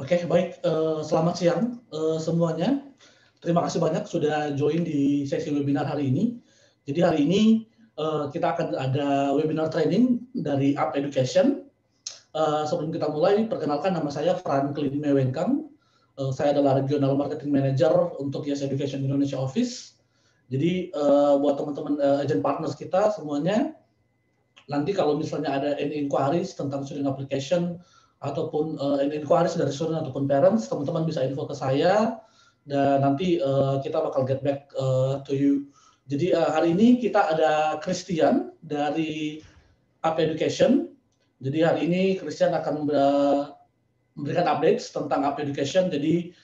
Oke, baik. Uh, selamat siang uh, semuanya. Terima kasih banyak sudah join di sesi webinar hari ini. Jadi hari ini uh, kita akan ada webinar training dari Up Education. Uh, sebelum kita mulai, perkenalkan nama saya Franklin Mewengkang. Uh, saya adalah Regional Marketing Manager untuk Yes Education Indonesia Office. Jadi uh, buat teman-teman uh, agent partners kita semuanya, nanti kalau misalnya ada any inquiries tentang student application ataupun uh, inquiries dari student ataupun parents, teman-teman bisa info ke saya dan nanti uh, kita bakal get back uh, to you. Jadi uh, hari ini kita ada Christian dari Up Education. Jadi hari ini Christian akan memberikan updates tentang Up Education. Jadi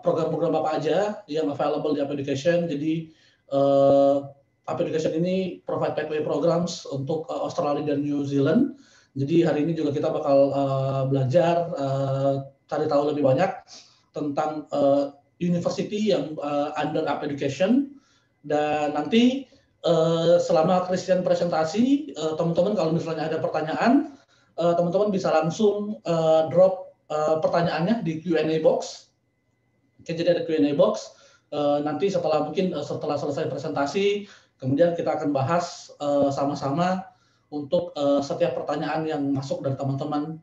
program-program uh, apa aja yang available di Up Education. Jadi uh, Up Education ini provide pathway programs untuk uh, Australia dan New Zealand. Jadi hari ini juga kita bakal uh, belajar uh, cari tahu lebih banyak tentang uh, university yang uh, under Up Education dan nanti uh, selama Christian presentasi uh, teman-teman kalau misalnya ada pertanyaan teman-teman uh, bisa langsung uh, drop uh, pertanyaannya di Q&A box. Oke, jadi ada Q&A box. Uh, nanti setelah mungkin uh, setelah selesai presentasi Kemudian kita akan bahas uh, sama-sama untuk uh, setiap pertanyaan yang masuk dari teman-teman.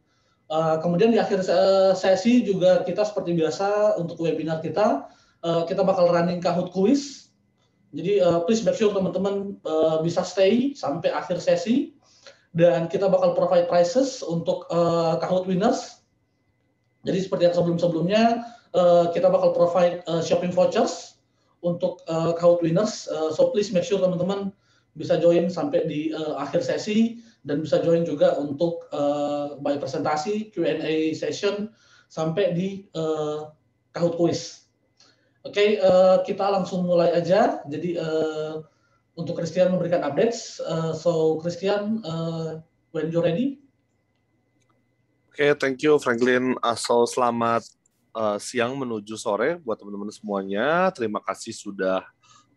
Uh, kemudian di akhir sesi juga kita seperti biasa untuk webinar kita, uh, kita bakal running Kahoot quiz. Jadi uh, please make sure teman-teman uh, bisa stay sampai akhir sesi dan kita bakal provide prizes untuk uh, Kahoot winners. Jadi seperti yang sebelum-sebelumnya uh, kita bakal provide uh, shopping vouchers untuk uh, Kahoot winners. Uh, so please make sure teman-teman bisa join sampai di uh, akhir sesi dan bisa join juga untuk uh, by presentasi Q&A session sampai di uh, Kahoot quiz. Oke, okay, uh, kita langsung mulai aja. Jadi uh, untuk Christian memberikan updates. Uh, so Christian, uh, when you're ready. Oke, okay, thank you Franklin. So selamat uh, siang menuju sore buat teman-teman semuanya. Terima kasih sudah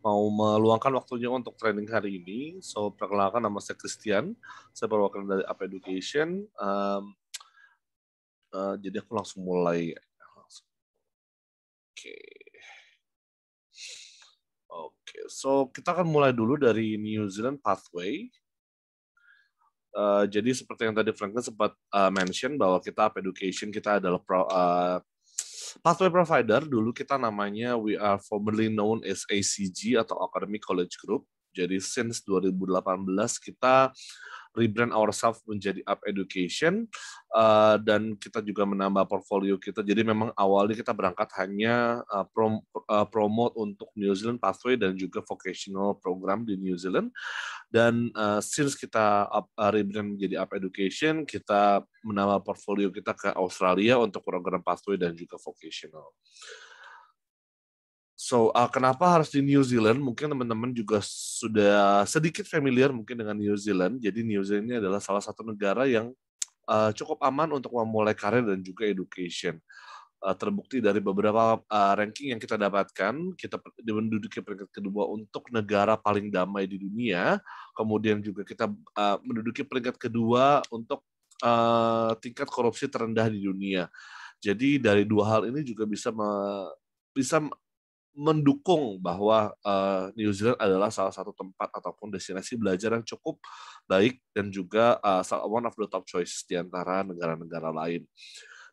mau meluangkan waktunya untuk training hari ini. So, perkenalkan nama saya Christian. Saya perwakilan dari Up Education. Um, uh, jadi aku langsung mulai. Oke. Oke, so kita akan mulai dulu dari New Zealand Pathway. Uh, jadi seperti yang tadi Franklin sempat uh, mention bahwa kita Up Education kita adalah pro, uh, pathway provider dulu kita namanya we are formerly known as ACG atau Academic College Group. Jadi since 2018 kita rebrand ourselves menjadi Up Education uh, dan kita juga menambah portfolio kita. Jadi memang awalnya kita berangkat hanya uh, prom, uh, promote untuk New Zealand Pathway dan juga vocational program di New Zealand. Dan uh, since kita up, uh, rebrand menjadi Up Education, kita menambah portfolio kita ke Australia untuk program Pathway dan juga vocational. So, uh, kenapa harus di New Zealand? Mungkin teman-teman juga sudah sedikit familiar mungkin dengan New Zealand. Jadi New Zealand ini adalah salah satu negara yang uh, cukup aman untuk memulai karir dan juga education. Uh, terbukti dari beberapa uh, ranking yang kita dapatkan, kita menduduki peringkat kedua untuk negara paling damai di dunia. Kemudian juga kita uh, menduduki peringkat kedua untuk uh, tingkat korupsi terendah di dunia. Jadi dari dua hal ini juga bisa me, bisa mendukung bahwa uh, New Zealand adalah salah satu tempat ataupun destinasi belajar yang cukup baik dan juga uh, one of the top choices di antara negara-negara lain.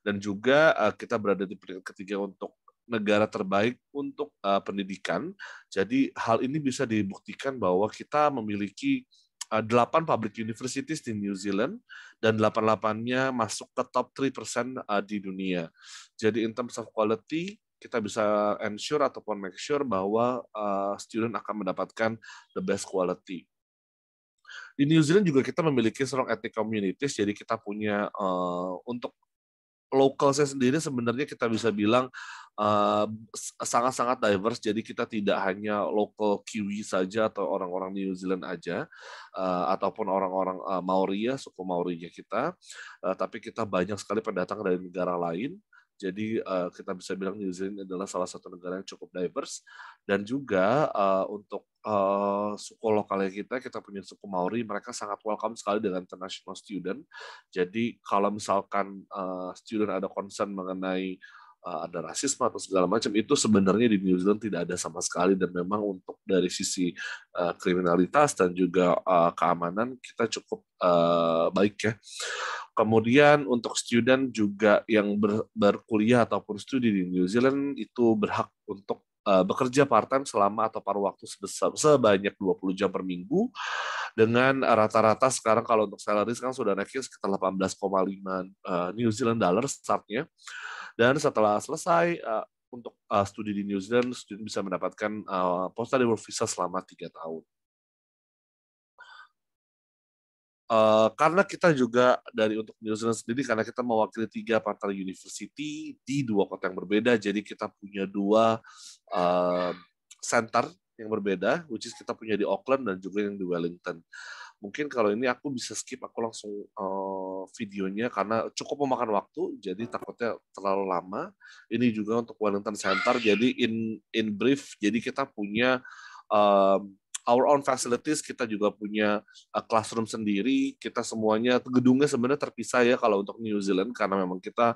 Dan juga uh, kita berada di peringkat ketiga untuk negara terbaik untuk uh, pendidikan. Jadi hal ini bisa dibuktikan bahwa kita memiliki delapan public universities di New Zealand dan delapan-delapannya masuk ke top 3% di dunia. Jadi in terms of quality, kita bisa ensure ataupun make sure bahwa uh, student akan mendapatkan the best quality. Di New Zealand juga kita memiliki strong ethnic communities, jadi kita punya uh, untuk lokal saya sendiri sebenarnya kita bisa bilang sangat-sangat uh, diverse. Jadi kita tidak hanya lokal Kiwi saja atau orang-orang New Zealand aja, uh, ataupun orang-orang uh, Maori ya suku Maori-nya kita, uh, tapi kita banyak sekali pendatang dari negara lain. Jadi uh, kita bisa bilang New Zealand adalah salah satu negara yang cukup diverse dan juga uh, untuk uh, suku lokalnya kita, kita punya suku Maori, mereka sangat welcome sekali dengan international student. Jadi kalau misalkan uh, student ada concern mengenai ada rasisme atau segala macam itu sebenarnya di New Zealand tidak ada sama sekali. Dan memang untuk dari sisi uh, kriminalitas dan juga uh, keamanan kita cukup uh, baik ya. Kemudian untuk student juga yang ber, berkuliah ataupun studi di New Zealand itu berhak untuk bekerja part-time selama atau paruh waktu sebesar sebanyak 20 jam per minggu. Dengan rata-rata sekarang kalau untuk salary sekarang sudah naiknya sekitar 18,5 uh, New Zealand dollar startnya dan setelah selesai uh, untuk uh, studi di New Zealand student bisa mendapatkan uh, post-study work visa selama tiga tahun. Uh, karena kita juga dari untuk New Zealand sendiri karena kita mewakili tiga partner university di dua kota yang berbeda jadi kita punya dua uh, center yang berbeda which is kita punya di Auckland dan juga yang di Wellington mungkin kalau ini aku bisa skip aku langsung uh, videonya karena cukup memakan waktu jadi takutnya terlalu lama ini juga untuk Wellington Center jadi in in brief jadi kita punya um, our own facilities, kita juga punya uh, classroom sendiri, kita semuanya gedungnya sebenarnya terpisah ya kalau untuk New Zealand karena memang kita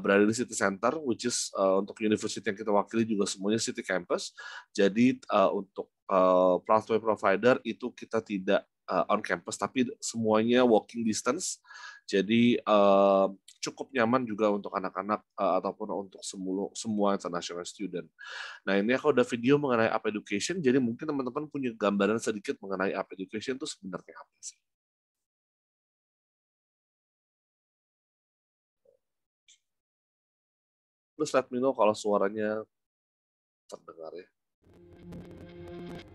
berada di city center, which is uh, untuk university yang kita wakili juga semuanya city campus. Jadi uh, untuk uh, pathway provider itu kita tidak uh, on campus, tapi semuanya walking distance. Jadi uh, cukup nyaman juga untuk anak-anak uh, ataupun untuk semua semua international student. Nah ini aku udah video mengenai Up Education, jadi mungkin teman-teman punya gambaran sedikit mengenai Up Education itu sebenarnya apa sih? Please let me know kalau suaranya terdengar ya.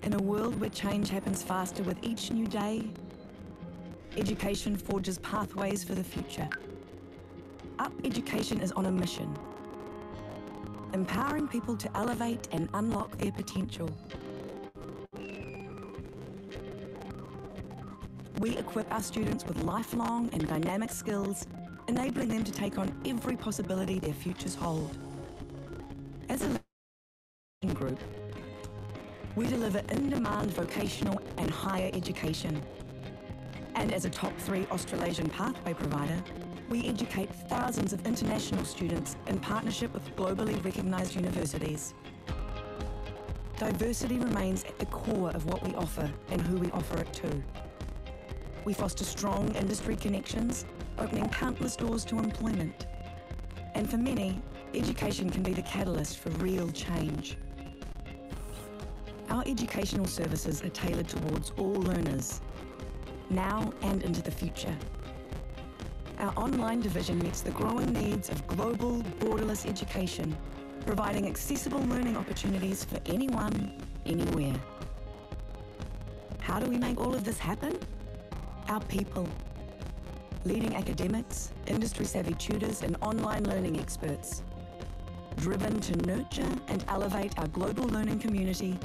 In a world where change happens faster with each new day, education forges pathways for the future. Up Education is on a mission, empowering people to elevate and unlock their potential. We equip our students with lifelong and dynamic skills, enabling them to take on every possibility their futures hold. As a group, we deliver in-demand vocational and higher education. And as a top three Australasian pathway provider, we educate thousands of international students in partnership with globally recognised universities. Diversity remains at the core of what we offer and who we offer it to. We foster strong industry connections, opening countless doors to employment. And for many, education can be the catalyst for real change. Our educational services are tailored towards all learners, now and into the future. Our online division meets the growing needs of global, borderless education, providing accessible learning opportunities for anyone, anywhere. How do we make all of this happen? Our people. Leading academics, industry-savvy tutors and online learning experts. Driven to nurture and elevate our global learning community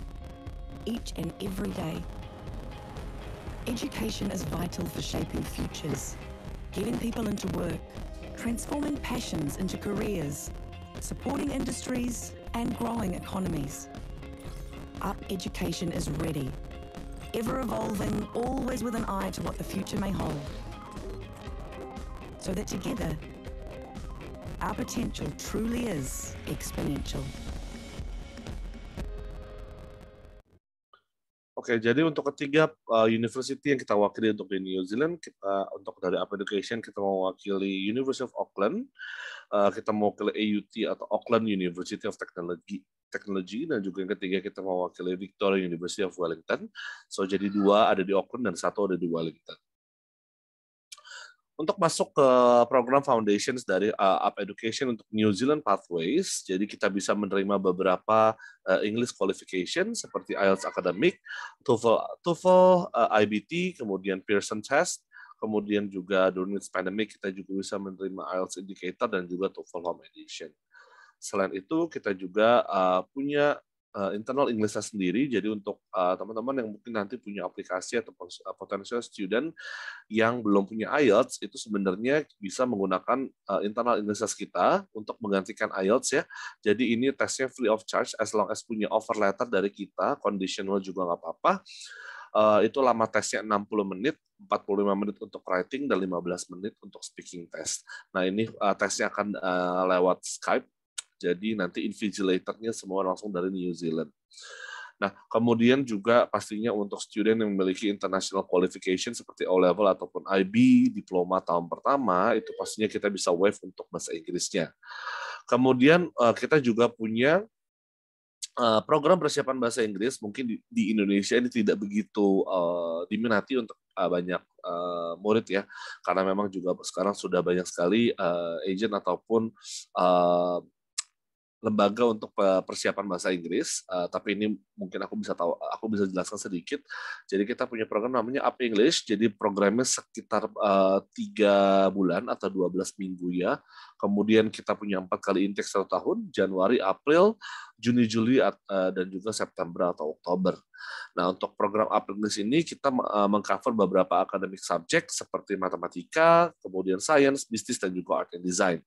each and every day. Education is vital for shaping futures getting people into work, transforming passions into careers, supporting industries and growing economies. Up Education is ready, ever evolving, always with an eye to what the future may hold. So that together, our potential truly is exponential. Oke, jadi untuk ketiga uh, university yang kita wakili untuk di New Zealand, kita untuk dari Up Education kita mewakili University of Auckland, uh, kita mewakili AUT atau Auckland University of Technology, Technology dan juga yang ketiga kita mewakili Victoria University of Wellington. So jadi dua ada di Auckland dan satu ada di Wellington untuk masuk ke program foundations dari uh, Up Education untuk New Zealand Pathways, jadi kita bisa menerima beberapa uh, English qualification seperti IELTS Academic, TOEFL, TOEFL uh, IBT, kemudian Pearson Test, kemudian juga during this pandemic kita juga bisa menerima IELTS Indicator dan juga TOEFL Home Edition. Selain itu kita juga uh, punya uh, internal English sendiri. Jadi untuk uh, teman-teman yang mungkin nanti punya aplikasi atau uh, potential student yang belum punya IELTS itu sebenarnya bisa menggunakan uh, internal English kita untuk menggantikan IELTS ya. Jadi ini tesnya free of charge as long as punya offer letter dari kita, conditional juga nggak apa-apa. Uh, itu lama tesnya 60 menit, 45 menit untuk writing dan 15 menit untuk speaking test. Nah ini tesnya akan lewat Skype jadi nanti invigilatornya semua langsung dari New Zealand. Nah, kemudian juga pastinya untuk student yang memiliki international qualification seperti O-level ataupun IB, diploma tahun pertama, itu pastinya kita bisa waive untuk bahasa Inggrisnya. Kemudian eh, kita juga punya eh, program persiapan bahasa Inggris mungkin di, Indonesia ini tidak begitu uh, diminati untuk banyak murid ya karena memang juga sekarang sudah banyak sekali agent ataupun lembaga untuk persiapan bahasa Inggris, uh, tapi ini mungkin aku bisa tahu, aku bisa jelaskan sedikit. Jadi kita punya program namanya Up English, jadi programnya sekitar uh, tiga bulan atau 12 minggu ya. Kemudian kita punya empat kali intake satu tahun, Januari, April, Juni, Juli, uh, dan juga September atau Oktober. Nah, untuk program Up English ini kita uh, mengcover beberapa akademik subjek seperti matematika, kemudian science, bisnis, dan juga art and design.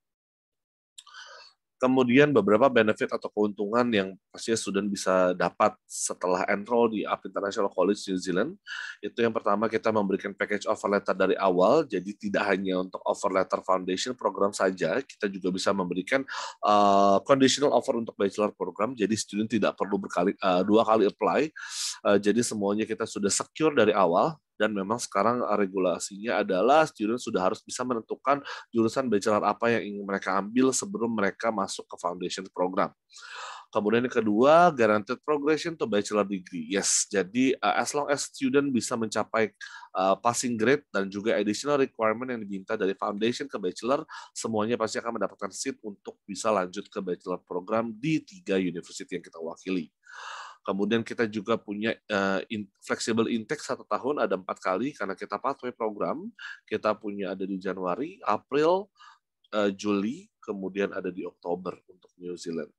Kemudian beberapa benefit atau keuntungan yang pastinya student bisa dapat setelah enroll di UP International College New Zealand. Itu yang pertama kita memberikan package offer letter dari awal, jadi tidak hanya untuk offer letter foundation program saja, kita juga bisa memberikan uh, conditional offer untuk bachelor program, jadi student tidak perlu berkali uh, dua kali apply. Uh, jadi semuanya kita sudah secure dari awal, dan memang sekarang uh, regulasinya adalah student sudah harus bisa menentukan jurusan bachelor apa yang ingin mereka ambil sebelum mereka masuk ke foundation program. Kemudian yang kedua, guaranteed progression to bachelor degree. Yes, jadi uh, as long as student bisa mencapai uh, passing grade dan juga additional requirement yang diminta dari foundation ke bachelor, semuanya pasti akan mendapatkan seat untuk bisa lanjut ke bachelor program di tiga university yang kita wakili. Kemudian kita juga punya uh, in, flexible intake satu tahun ada empat kali karena kita pathway program. Kita punya ada di Januari, April, uh, Juli, kemudian ada di Oktober untuk New Zealand.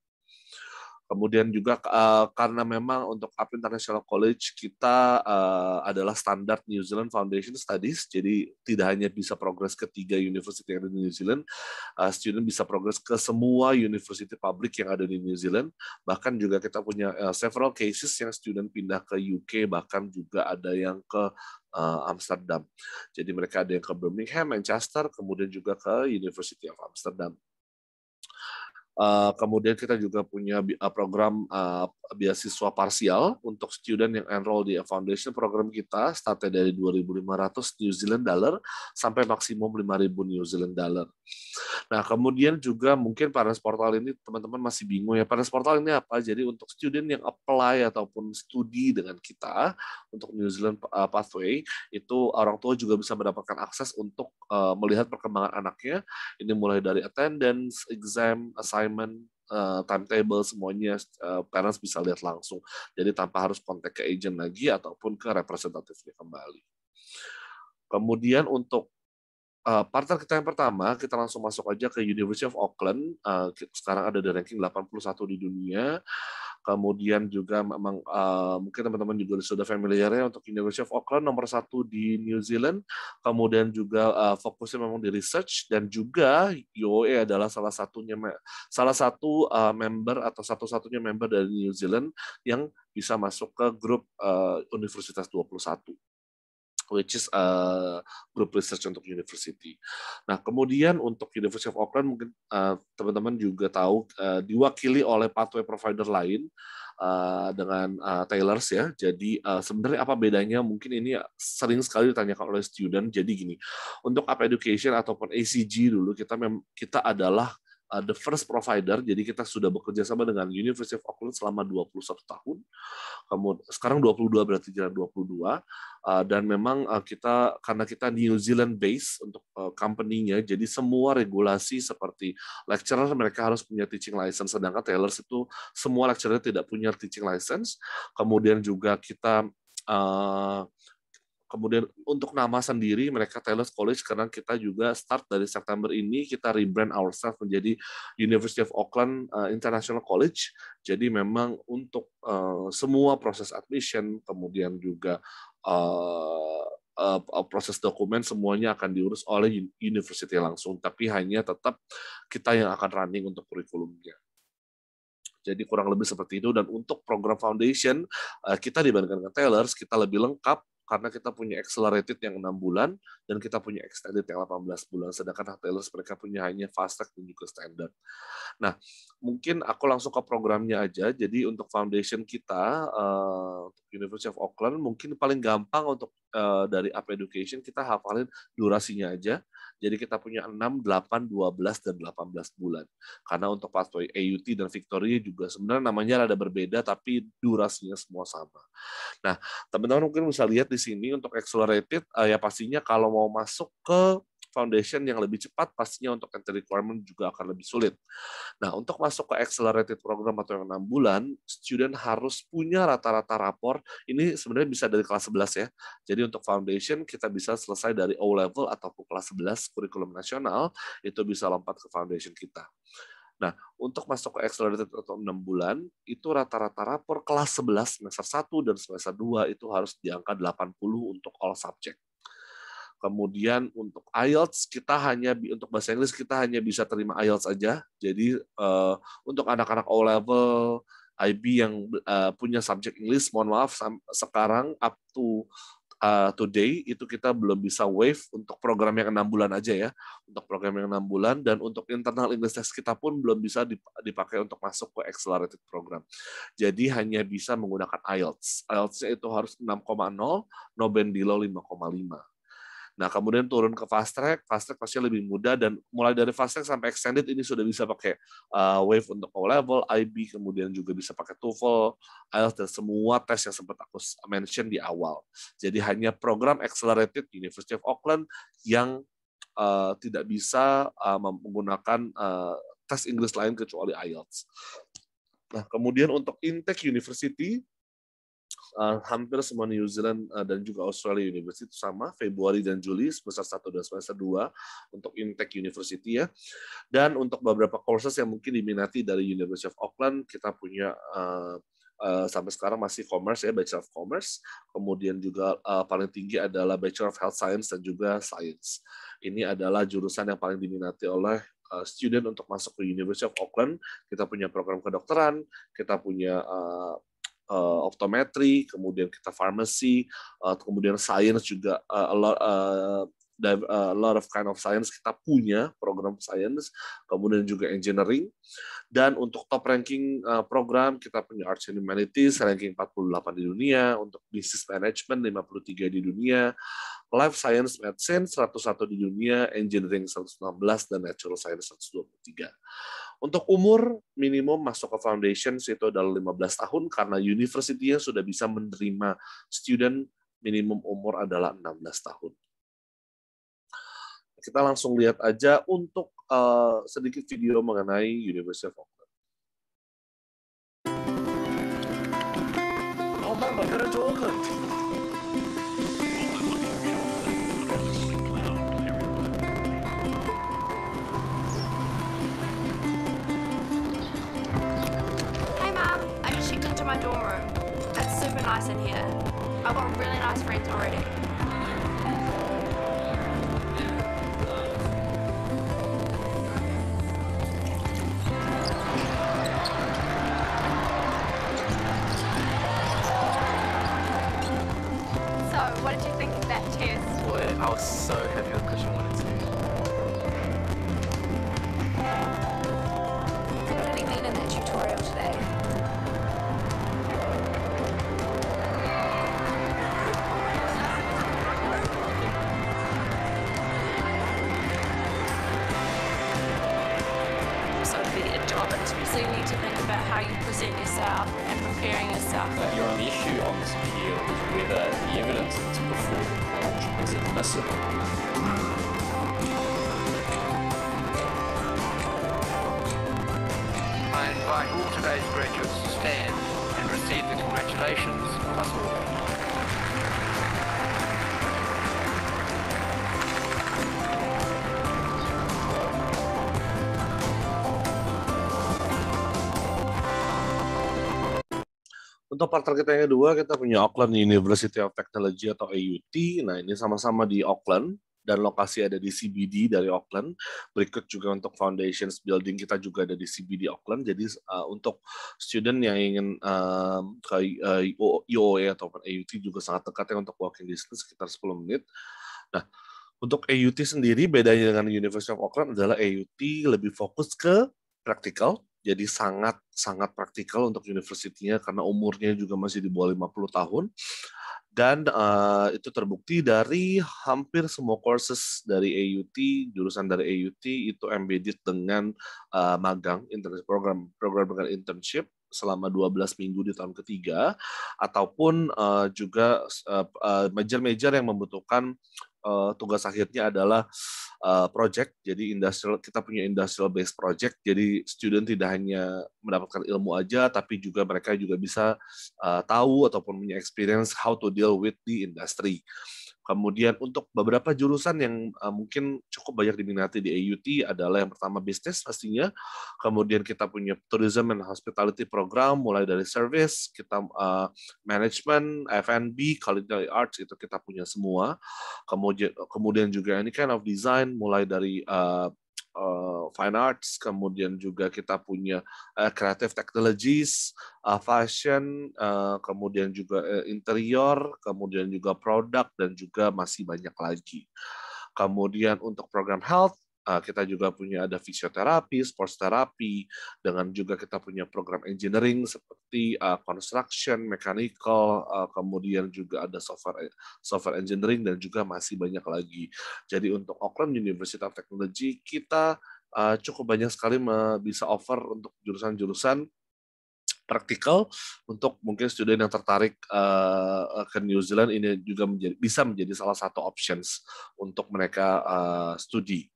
Kemudian juga uh, karena memang untuk Up International College kita uh, adalah standar New Zealand Foundation Studies, jadi tidak hanya bisa progres ke tiga university yang ada di New Zealand, uh, student bisa progres ke semua university public yang ada di New Zealand. Bahkan juga kita punya uh, several cases yang student pindah ke UK, bahkan juga ada yang ke uh, Amsterdam. Jadi mereka ada yang ke Birmingham, Manchester, kemudian juga ke University of Amsterdam. Uh, kemudian kita juga punya uh, program uh, beasiswa parsial untuk student yang enroll di foundation program kita, startnya dari 2.500 New Zealand dollar sampai maksimum 5.000 New Zealand dollar. Nah, kemudian juga mungkin pada portal ini teman-teman masih bingung ya, pada portal ini apa? Jadi untuk student yang apply ataupun studi dengan kita untuk New Zealand Pathway, itu orang tua juga bisa mendapatkan akses untuk melihat perkembangan anaknya. Ini mulai dari attendance, exam, assignment, assignment, uh, timetable semuanya uh, parents bisa lihat langsung. Jadi tanpa harus kontak ke agent lagi ataupun ke representatifnya kembali. Kemudian untuk uh, partner kita yang pertama, kita langsung masuk aja ke University of Auckland. Uh, sekarang ada di ranking 81 di dunia. Kemudian juga memang uh, mungkin teman-teman juga sudah familiar ya untuk University of Auckland nomor satu di New Zealand. Kemudian juga uh, fokusnya memang di research dan juga UOE adalah salah satunya salah satu uh, member atau satu-satunya member dari New Zealand yang bisa masuk ke grup uh, Universitas 21 which is uh, group research untuk university. Nah, kemudian untuk University of Auckland mungkin uh, teman-teman uh, juga tahu uh, diwakili oleh pathway provider lain uh, dengan uh, Taylors ya. Jadi uh, sebenarnya apa bedanya? Mungkin ini sering sekali ditanyakan oleh student. Jadi gini, untuk up education ataupun ACG dulu kita mem kita adalah uh, the first provider. Jadi kita sudah bekerja sama dengan University of Auckland selama 21 tahun. Kemudian sekarang 22 berarti jalan 22. Uh, dan memang uh, kita karena kita New Zealand base untuk uh, company-nya, jadi semua regulasi seperti lecturer mereka harus punya teaching license, sedangkan Taylors itu semua lecturer tidak punya teaching license. Kemudian juga kita uh, kemudian untuk nama sendiri mereka Taylor's College karena kita juga start dari September ini kita rebrand ourselves menjadi University of Auckland uh, International College. Jadi memang untuk uh, semua proses admission kemudian juga uh, proses dokumen semuanya akan diurus oleh university langsung, tapi hanya tetap kita yang akan running untuk kurikulumnya. Jadi kurang lebih seperti itu dan untuk program foundation kita dibandingkan dengan Taylor's kita lebih lengkap karena kita punya accelerated yang enam bulan dan kita punya extended yang 18 bulan sedangkan retailers mereka punya hanya fast track dan juga standard. Nah, mungkin aku langsung ke programnya aja. Jadi untuk foundation kita uh, University of Auckland mungkin paling gampang untuk uh, dari Up Education kita hafalin durasinya aja. Jadi kita punya 6, 8, 12, dan 18 bulan. Karena untuk pathway AUT dan Victoria juga sebenarnya namanya ada berbeda, tapi durasinya semua sama. Nah, teman-teman mungkin bisa lihat di sini untuk accelerated, eh, ya pastinya kalau mau masuk ke foundation yang lebih cepat, pastinya untuk entry requirement juga akan lebih sulit. Nah, untuk masuk ke accelerated program atau yang enam bulan, student harus punya rata-rata rapor. Ini sebenarnya bisa dari kelas 11 ya. Jadi untuk foundation kita bisa selesai dari O level atau kelas 11 kurikulum nasional, itu bisa lompat ke foundation kita. Nah, untuk masuk ke accelerated atau 6 bulan, itu rata-rata rapor kelas 11 semester 1 dan semester 2 itu harus di angka 80 untuk all subject. Kemudian untuk IELTS kita hanya untuk bahasa Inggris kita hanya bisa terima IELTS saja. Jadi uh, untuk anak-anak O level IB yang uh, punya subjek English, mohon maaf sekarang up to uh, today itu kita belum bisa waive untuk program yang enam bulan aja ya. Untuk program yang enam bulan dan untuk internal English test kita pun belum bisa dipakai untuk masuk ke accelerated program. Jadi hanya bisa menggunakan IELTS. IELTS-nya itu harus 6,0 no band below 5,5 Nah, kemudian turun ke fast track, fast track pasti lebih mudah dan mulai dari fast track sampai extended ini sudah bisa pakai uh, wave untuk O level, IB, kemudian juga bisa pakai TOEFL, IELTS dan semua tes yang sempat aku mention di awal. Jadi hanya program accelerated University of Auckland yang uh, tidak bisa uh, menggunakan uh, tes Inggris lain kecuali IELTS. Nah, kemudian untuk intake university uh, hampir semua New Zealand uh, dan juga Australia University itu sama Februari dan Juli semester 1 dan semester 2 untuk intake university ya. Dan untuk beberapa courses yang mungkin diminati dari University of Auckland kita punya uh, uh, sampai sekarang masih commerce ya Bachelor of Commerce. Kemudian juga uh, paling tinggi adalah Bachelor of Health Science dan juga Science. Ini adalah jurusan yang paling diminati oleh student untuk masuk ke University of Auckland. Kita punya program kedokteran, kita punya uh, uh, optometri, kemudian kita pharmacy, uh, kemudian science juga uh, a lot uh, a lot of kind of science kita punya program science, kemudian juga engineering. Dan untuk top ranking uh, program kita punya Arts and Humanities ranking 48 di dunia, untuk Business Management 53 di dunia, Life Science Medicine 101 di dunia, Engineering 116 dan Natural Science 123. Untuk umur minimum masuk ke foundation itu adalah 15 tahun karena university-nya sudah bisa menerima student minimum umur adalah 16 tahun. Kita langsung lihat aja untuk uh, sedikit video mengenai University of Auckland. Dorm room. It's super nice in here. I've got really nice friends already. Untuk partner kita yang kedua, kita punya Auckland University of Technology atau AUT. Nah, ini sama-sama di Auckland dan lokasi ada di CBD dari Auckland. Berikut juga untuk Foundations Building kita juga ada di CBD Auckland. Jadi uh, untuk student yang ingin um, ke uh, ataupun AUT juga sangat dekat ya untuk walking distance sekitar 10 menit. Nah, untuk AUT sendiri bedanya dengan University of Auckland adalah AUT lebih fokus ke praktikal jadi sangat sangat praktikal untuk universitinya karena umurnya juga masih di bawah 50 tahun. Dan uh, itu terbukti dari hampir semua courses dari AUT jurusan dari AUT itu embedded dengan uh, magang internship program program dengan internship selama 12 minggu di tahun ketiga ataupun uh, juga major-major uh, yang membutuhkan uh, tugas akhirnya adalah project. Jadi industrial kita punya industrial based project. Jadi student tidak hanya mendapatkan ilmu aja, tapi juga mereka juga bisa uh, tahu ataupun punya experience how to deal with the industry. Kemudian untuk beberapa jurusan yang uh, mungkin cukup banyak diminati di AUT adalah yang pertama bisnis pastinya. Kemudian kita punya tourism and hospitality program mulai dari service, kita uh, management, F&B, culinary arts itu kita punya semua. Kemudian kemudian juga ini kind of design mulai dari uh, uh, fine arts, kemudian juga kita punya uh, creative technologies, uh, fashion, uh, kemudian juga uh, interior, kemudian juga produk dan juga masih banyak lagi. Kemudian untuk program health kita juga punya ada fisioterapi, sports terapi, dengan juga kita punya program engineering seperti uh, construction, mechanical, uh, kemudian juga ada software software engineering dan juga masih banyak lagi. Jadi untuk Auckland University of Technology kita uh, cukup banyak sekali bisa offer untuk jurusan-jurusan praktikal untuk mungkin student yang tertarik uh, ke New Zealand ini juga menjadi, bisa menjadi salah satu options untuk mereka uh, studi.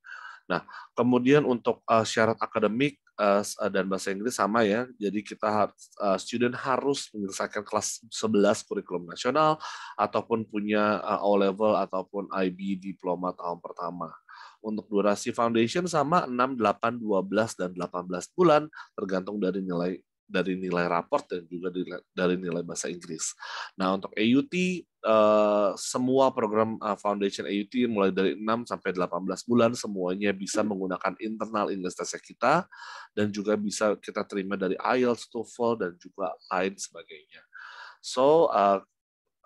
Nah, kemudian untuk uh, syarat akademik uh, dan bahasa Inggris sama ya. Jadi kita harus uh, student harus menyelesaikan kelas 11 kurikulum nasional ataupun punya uh, O level ataupun IB diploma tahun pertama. Untuk durasi foundation sama 6, 8, 12 dan 18 bulan tergantung dari nilai dari nilai raport dan juga dari nilai bahasa Inggris. Nah, untuk AUT eh, semua program eh, Foundation AUT mulai dari 6 sampai 18 bulan semuanya bisa menggunakan internal test kita dan juga bisa kita terima dari IELTS, TOEFL dan juga lain sebagainya. So, uh,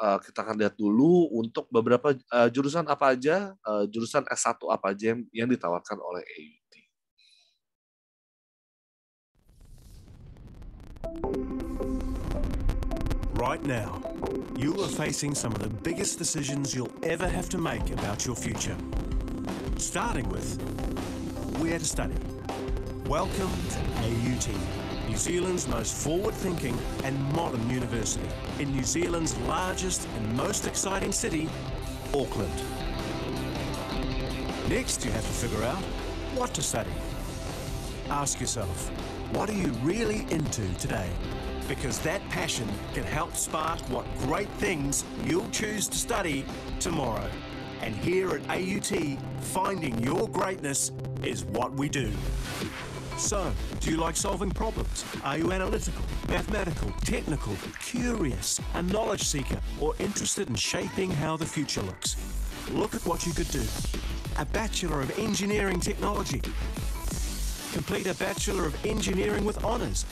uh, kita akan lihat dulu untuk beberapa uh, jurusan apa aja, uh, jurusan S1 apa aja yang, yang ditawarkan oleh AUT. Right now, you are facing some of the biggest decisions you'll ever have to make about your future. Starting with where to study. Welcome to AUT, New Zealand's most forward-thinking and modern university in New Zealand's largest and most exciting city, Auckland. Next, you have to figure out what to study. Ask yourself, what are you really into today? Because that passion can help spark what great things you'll choose to study tomorrow. And here at AUT, finding your greatness is what we do. So, do you like solving problems? Are you analytical, mathematical, technical, curious, a knowledge seeker, or interested in shaping how the future looks? Look at what you could do. A Bachelor of Engineering Technology, complete a Bachelor of Engineering with honours,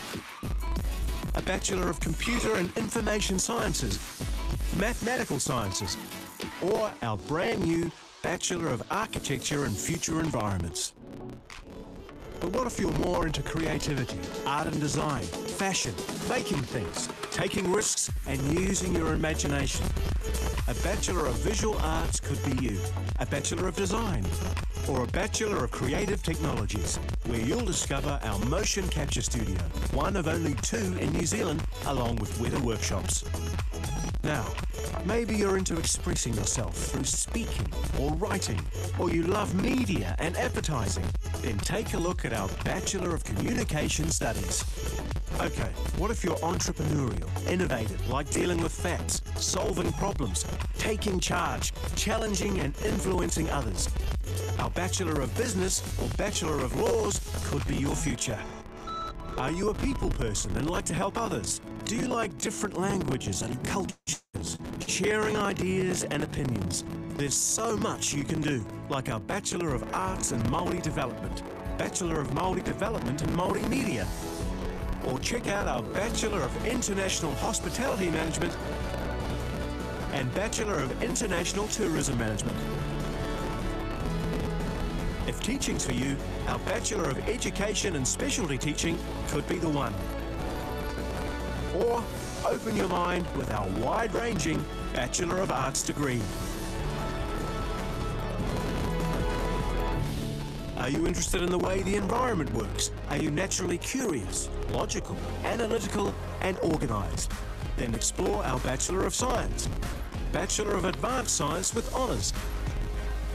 a Bachelor of Computer and Information Sciences, Mathematical Sciences, or our brand new Bachelor of Architecture and Future Environments. But what if you're more into creativity, art and design, fashion, making things, taking risks and using your imagination? A Bachelor of Visual Arts could be you. A Bachelor of Design, or a Bachelor of Creative Technologies, where you'll discover our motion capture studio, one of only two in New Zealand, along with weather workshops. Now, maybe you're into expressing yourself through speaking or writing, or you love media and advertising. Then take a look at our Bachelor of Communication Studies. Okay, what if you're entrepreneurial, innovative, like dealing with facts, solving problems, taking charge, challenging and influencing others? Our Bachelor of Business or Bachelor of Laws could be your future. Are you a people person and like to help others? Do you like different languages and cultures? Sharing ideas and opinions. There's so much you can do, like our Bachelor of Arts in Māori Development, Bachelor of Māori Development in Multimedia, or check out our Bachelor of International Hospitality Management and Bachelor of International Tourism Management. If teaching's for you, our Bachelor of Education and Specialty Teaching could be the one. Or open your mind with our wide-ranging Bachelor of Arts degree. Are you interested in the way the environment works? Are you naturally curious, logical, analytical, and organised? Then explore our Bachelor of Science, Bachelor of Advanced Science with honours,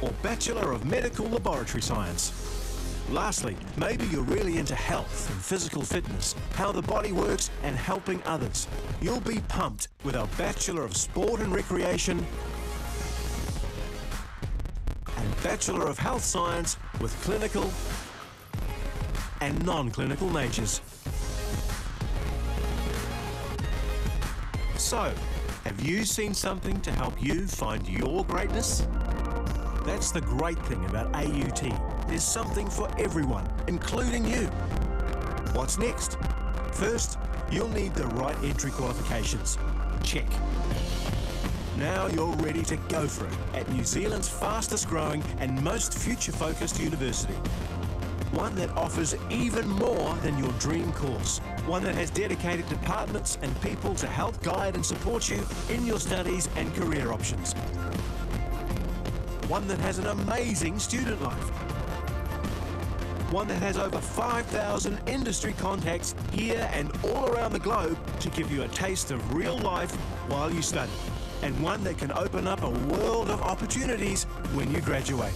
or Bachelor of Medical Laboratory Science. Lastly, maybe you're really into health and physical fitness, how the body works, and helping others. You'll be pumped with our Bachelor of Sport and Recreation and Bachelor of Health Science with clinical and non-clinical majors. So, have you seen something to help you find your greatness? That's the great thing about AUT. There's something for everyone, including you. What's next? First, you'll need the right entry qualifications. Check. Now you're ready to go for it at New Zealand's fastest growing and most future focused university. One that offers even more than your dream course. One that has dedicated departments and people to help guide and support you in your studies and career options. One that has an amazing student life. One that has over 5,000 industry contacts here and all around the globe to give you a taste of real life while you study. And one that can open up a world of opportunities when you graduate.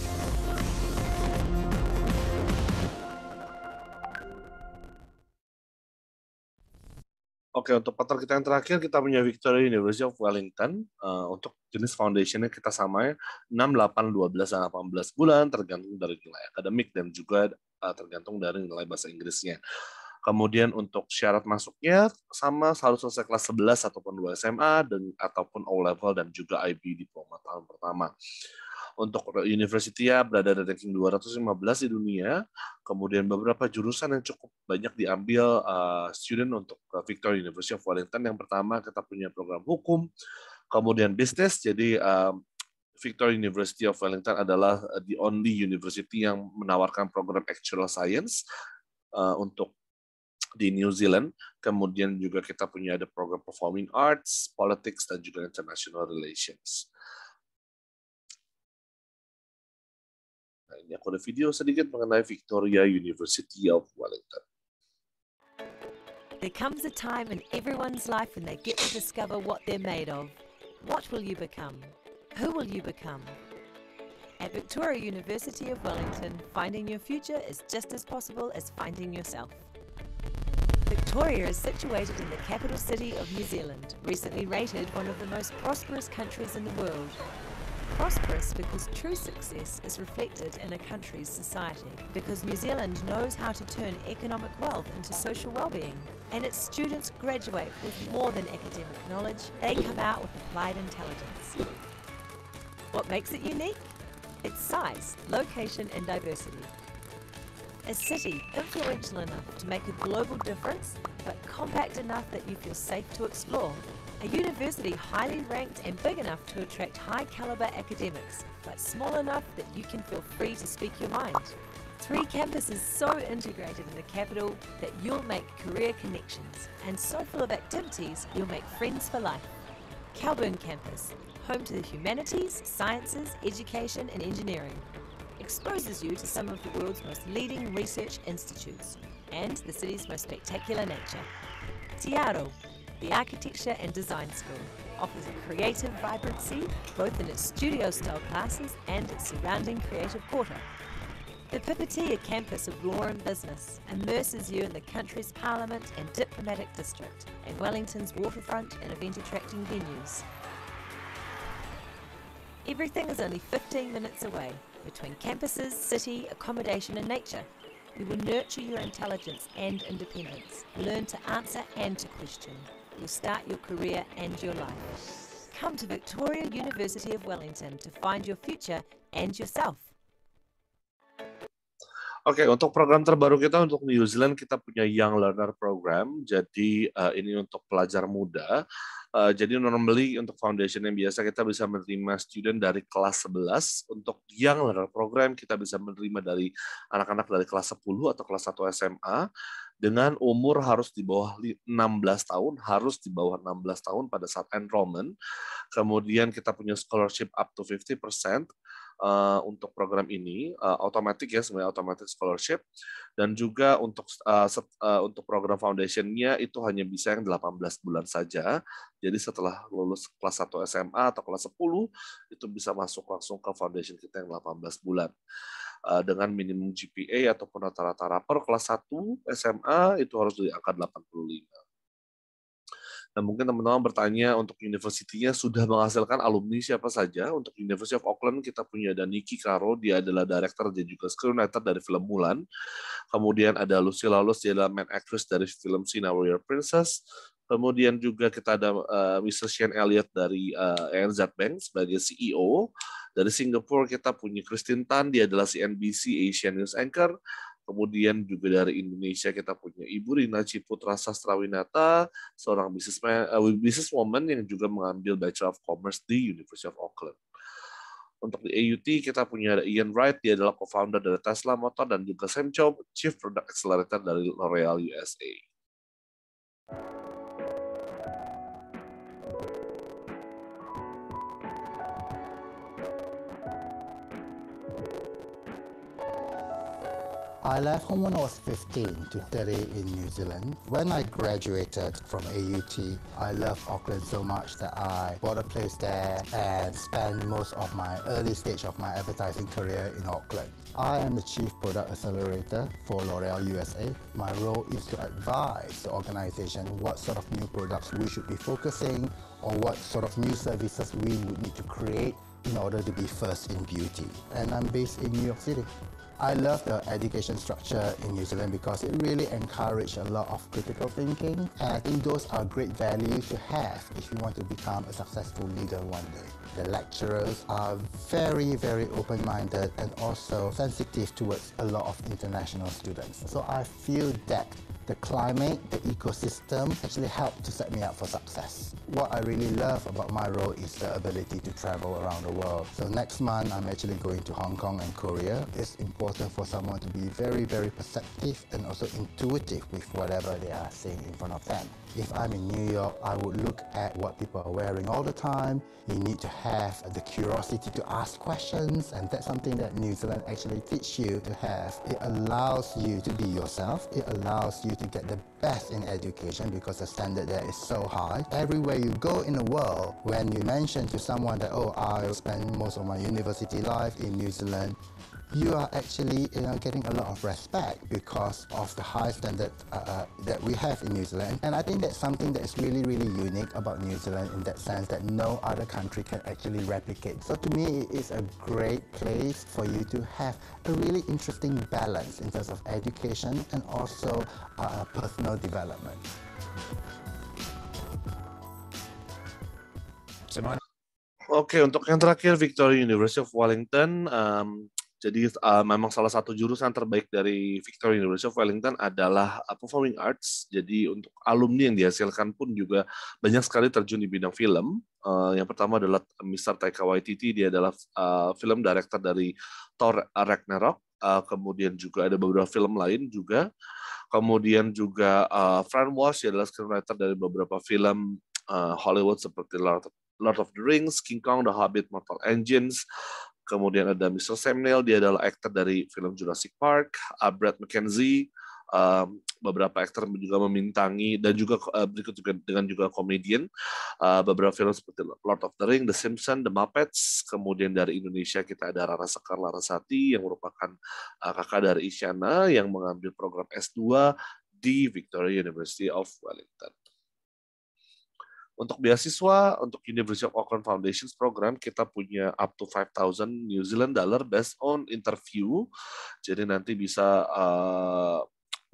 Oke, untuk partner kita yang terakhir, kita punya Victoria University of Wellington. Uh, untuk jenis foundationnya kita samai 6, 8, 12, dan 18 bulan, tergantung dari nilai akademik dan juga uh, tergantung dari nilai bahasa Inggrisnya. Kemudian untuk syarat masuknya sama harus selesai kelas 11 ataupun 2 SMA dan ataupun O level dan juga IB diploma tahun pertama. Untuk university ya berada di ranking 215 di dunia. Kemudian beberapa jurusan yang cukup banyak diambil uh, student untuk Victoria University of Wellington. Yang pertama kita punya program hukum, kemudian bisnis. Jadi uh, Victoria University of Wellington adalah the only university yang menawarkan program actual science uh, untuk di New Zealand. Kemudian juga kita punya ada program performing arts, politics, dan juga international relations. Nah, ini aku ada video sedikit mengenai Victoria University of Wellington. There comes a time in everyone's life when they get to discover what they're made of. What will you become? Who will you become? At Victoria University of Wellington, finding your future is just as possible as finding yourself. Victoria is situated in the capital city of New Zealand, recently rated one of the most prosperous countries in the world. Prosperous because true success is reflected in a country's society, because New Zealand knows how to turn economic wealth into social well-being, and its students graduate with more than academic knowledge, they come out with applied intelligence. What makes it unique? Its size, location and diversity. A city influential enough to make a global difference, but compact enough that you feel safe to explore. A university highly ranked and big enough to attract high caliber academics, but small enough that you can feel free to speak your mind. Three campuses so integrated in the capital that you'll make career connections, and so full of activities you'll make friends for life. Calburn campus, home to the humanities, sciences, education, and engineering, exposes you to some of the world's most leading research institutes and the city's most spectacular nature. Tiaro, the Architecture and Design School, offers a creative vibrancy both in its studio style classes and its surrounding creative quarter. The Pipitia campus of law and business immerses you in the country's parliament and diplomatic district, and Wellington's waterfront and event attracting venues. Everything is only 15 minutes away between campuses, city, accommodation, and nature. We will nurture your intelligence and independence. Learn to answer and to question. You'll start your career and your life. Come to Victoria University of Wellington to find your future and yourself. Oke, okay, untuk program terbaru kita untuk New Zealand kita punya Young Learner Program. Jadi uh, ini untuk pelajar muda. Uh, jadi normally untuk foundation yang biasa kita bisa menerima student dari kelas 11. Untuk Young Learner Program kita bisa menerima dari anak-anak dari kelas 10 atau kelas 1 SMA dengan umur harus di bawah 16 tahun, harus di bawah 16 tahun pada saat enrollment. Kemudian kita punya scholarship up to 50% uh, untuk program ini uh, ya sebenarnya otomatis scholarship dan juga untuk uh, set, uh, untuk program foundationnya itu hanya bisa yang 18 bulan saja. Jadi setelah lulus kelas 1 SMA atau kelas 10 itu bisa masuk langsung ke foundation kita yang 18 bulan. Dengan minimum GPA ataupun rata-rata rapper kelas 1 SMA itu harus di angka 85. Dan mungkin teman-teman bertanya untuk universitinya sudah menghasilkan alumni siapa saja. Untuk University of Auckland kita punya ada Nikki Caro, dia adalah director dan juga screenwriter dari film Mulan. Kemudian ada Lucy Lawless, dia adalah main actress dari film Sina Warrior Princess. Kemudian juga kita ada uh, Mr. Shane Elliott dari uh, ANZ Bank sebagai CEO. Dari Singapura kita punya Christine Tan, dia adalah CNBC Asian News Anchor. Kemudian juga dari Indonesia kita punya Ibu Rina Ciputra Sastrawinata, seorang businessman, uh, businesswoman yang juga mengambil Bachelor of Commerce di University of Auckland. Untuk di AUT kita punya Ian Wright, dia adalah co-founder dari Tesla Motor dan juga Sam Chow, Chief Product Accelerator dari L'Oreal USA. I left home when I was 15 to study in New Zealand. When I graduated from AUT, I loved Auckland so much that I bought a place there and spent most of my early stage of my advertising career in Auckland. I am the Chief Product Accelerator for L'Oreal USA. My role is to advise the organization what sort of new products we should be focusing or what sort of new services we would need to create in order to be first in beauty. And I'm based in New York City. I love the education structure in New Zealand because it really encourages a lot of critical thinking and I think those are great values to have if you want to become a successful leader one day. The lecturers are very, very open-minded and also sensitive towards a lot of international students. So I feel that the climate, the ecosystem actually helped to set me up for success. What I really love about my role is the ability to travel around the world. So next month, I'm actually going to Hong Kong and Korea. It's important for someone to be very, very perceptive and also intuitive with whatever they are seeing in front of them. If I'm in New York, I would look at what people are wearing all the time. You need to have the curiosity to ask questions, and that's something that New Zealand actually teach you to have. It allows you to be yourself. It allows you to get the best in education because the standard there is so high. Everywhere you go in the world, when you mention to someone that, oh, I spend most of my university life in New Zealand, you are actually you know, getting a lot of respect because of the high standard uh, uh, that we have in New Zealand. And I think that's something that is really, really unique about New Zealand in that sense that no other country can actually replicate. So to me, it is a great place for you to have a really interesting balance in terms of education and also uh, personal development. Oke, okay, untuk yang terakhir Victoria University of Wellington, um, Jadi uh, memang salah satu jurusan terbaik dari Victoria University of Wellington adalah uh, Performing Arts. Jadi untuk alumni yang dihasilkan pun juga banyak sekali terjun di bidang film. Uh, yang pertama adalah Mr. Taika Waititi, dia adalah uh, film director dari Thor Ragnarok. Uh, kemudian juga ada beberapa film lain juga. Kemudian juga uh, Fran Walsh, dia adalah screenwriter dari beberapa film uh, Hollywood seperti Lord of, the Rings, King Kong, The Hobbit, Mortal Engines, Kemudian ada Mr. Sam Neill, dia adalah aktor dari film Jurassic Park. Uh, Brad McKenzie, um, beberapa aktor juga memintangi dan juga uh, berikut juga dengan juga komedian uh, beberapa film seperti Lord of the Ring, The Simpsons, The Muppets. Kemudian dari Indonesia kita ada Rara Sekar Larasati yang merupakan uh, kakak dari Isyana yang mengambil program S2 di Victoria University of Wellington. Untuk beasiswa, untuk University of Auckland Foundations program, kita punya up to 5,000 New Zealand dollar based on interview. Jadi nanti bisa uh,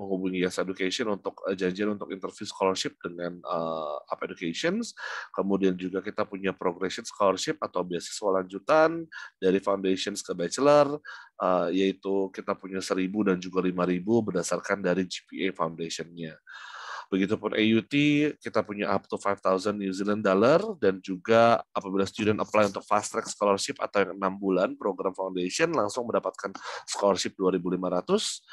menghubungi Yes Education untuk uh, janjian untuk interview scholarship dengan uh, Up Education. Kemudian juga kita punya progression scholarship atau beasiswa lanjutan dari foundations ke bachelor, uh, yaitu kita punya 1000 dan juga 5000 berdasarkan dari GPA foundationnya. Begitupun AUT, kita punya up to 5,000 New Zealand dollar dan juga apabila student apply untuk fast track scholarship atau yang 6 bulan program foundation langsung mendapatkan scholarship 2.500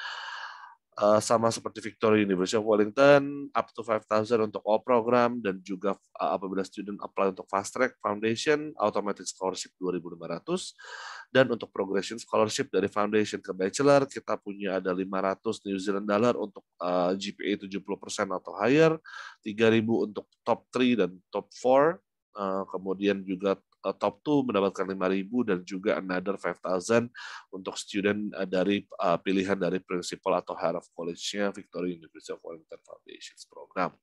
uh, sama seperti Victoria University of Wellington up to 5,000 untuk all program dan juga uh, apabila student apply untuk fast track foundation automatic scholarship 2.500 dan untuk progression scholarship dari foundation ke bachelor kita punya ada 500 New Zealand dollar untuk uh, GPA 70% atau higher 3.000 untuk top 3 dan top 4 uh, kemudian juga top 2 mendapatkan 5.000 dan juga another 5,000 untuk student uh, dari uh, pilihan dari principal atau head of college-nya Victoria University of Wellington Foundations program.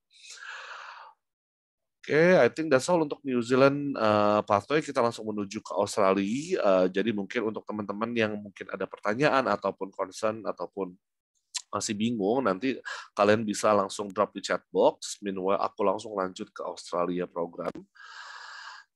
Oke, okay, I think that's all untuk New Zealand uh, pathway. Kita langsung menuju ke Australia. Uh, jadi mungkin untuk teman-teman yang mungkin ada pertanyaan ataupun concern ataupun masih bingung, nanti kalian bisa langsung drop di chat box. Meanwhile, aku langsung lanjut ke Australia program.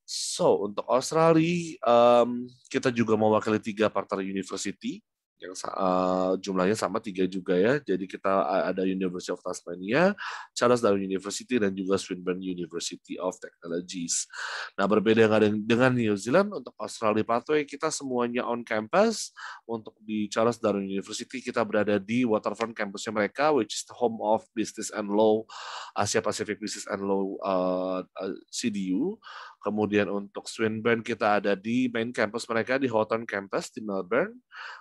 So, untuk Australia, um, kita juga mewakili tiga partner university yang uh, jumlahnya sama tiga juga ya. Jadi kita ada University of Tasmania, Charles Darwin University dan juga Swinburne University of Technologies. Nah berbeda dengan New Zealand untuk Australia Pathway kita semuanya on campus. Untuk di Charles Darwin University kita berada di waterfront campusnya mereka, which is the home of Business and Law Asia Pacific Business and Law uh, uh, CDU. Kemudian untuk Swinburne kita ada di main campus mereka di Houghton Campus di Melbourne.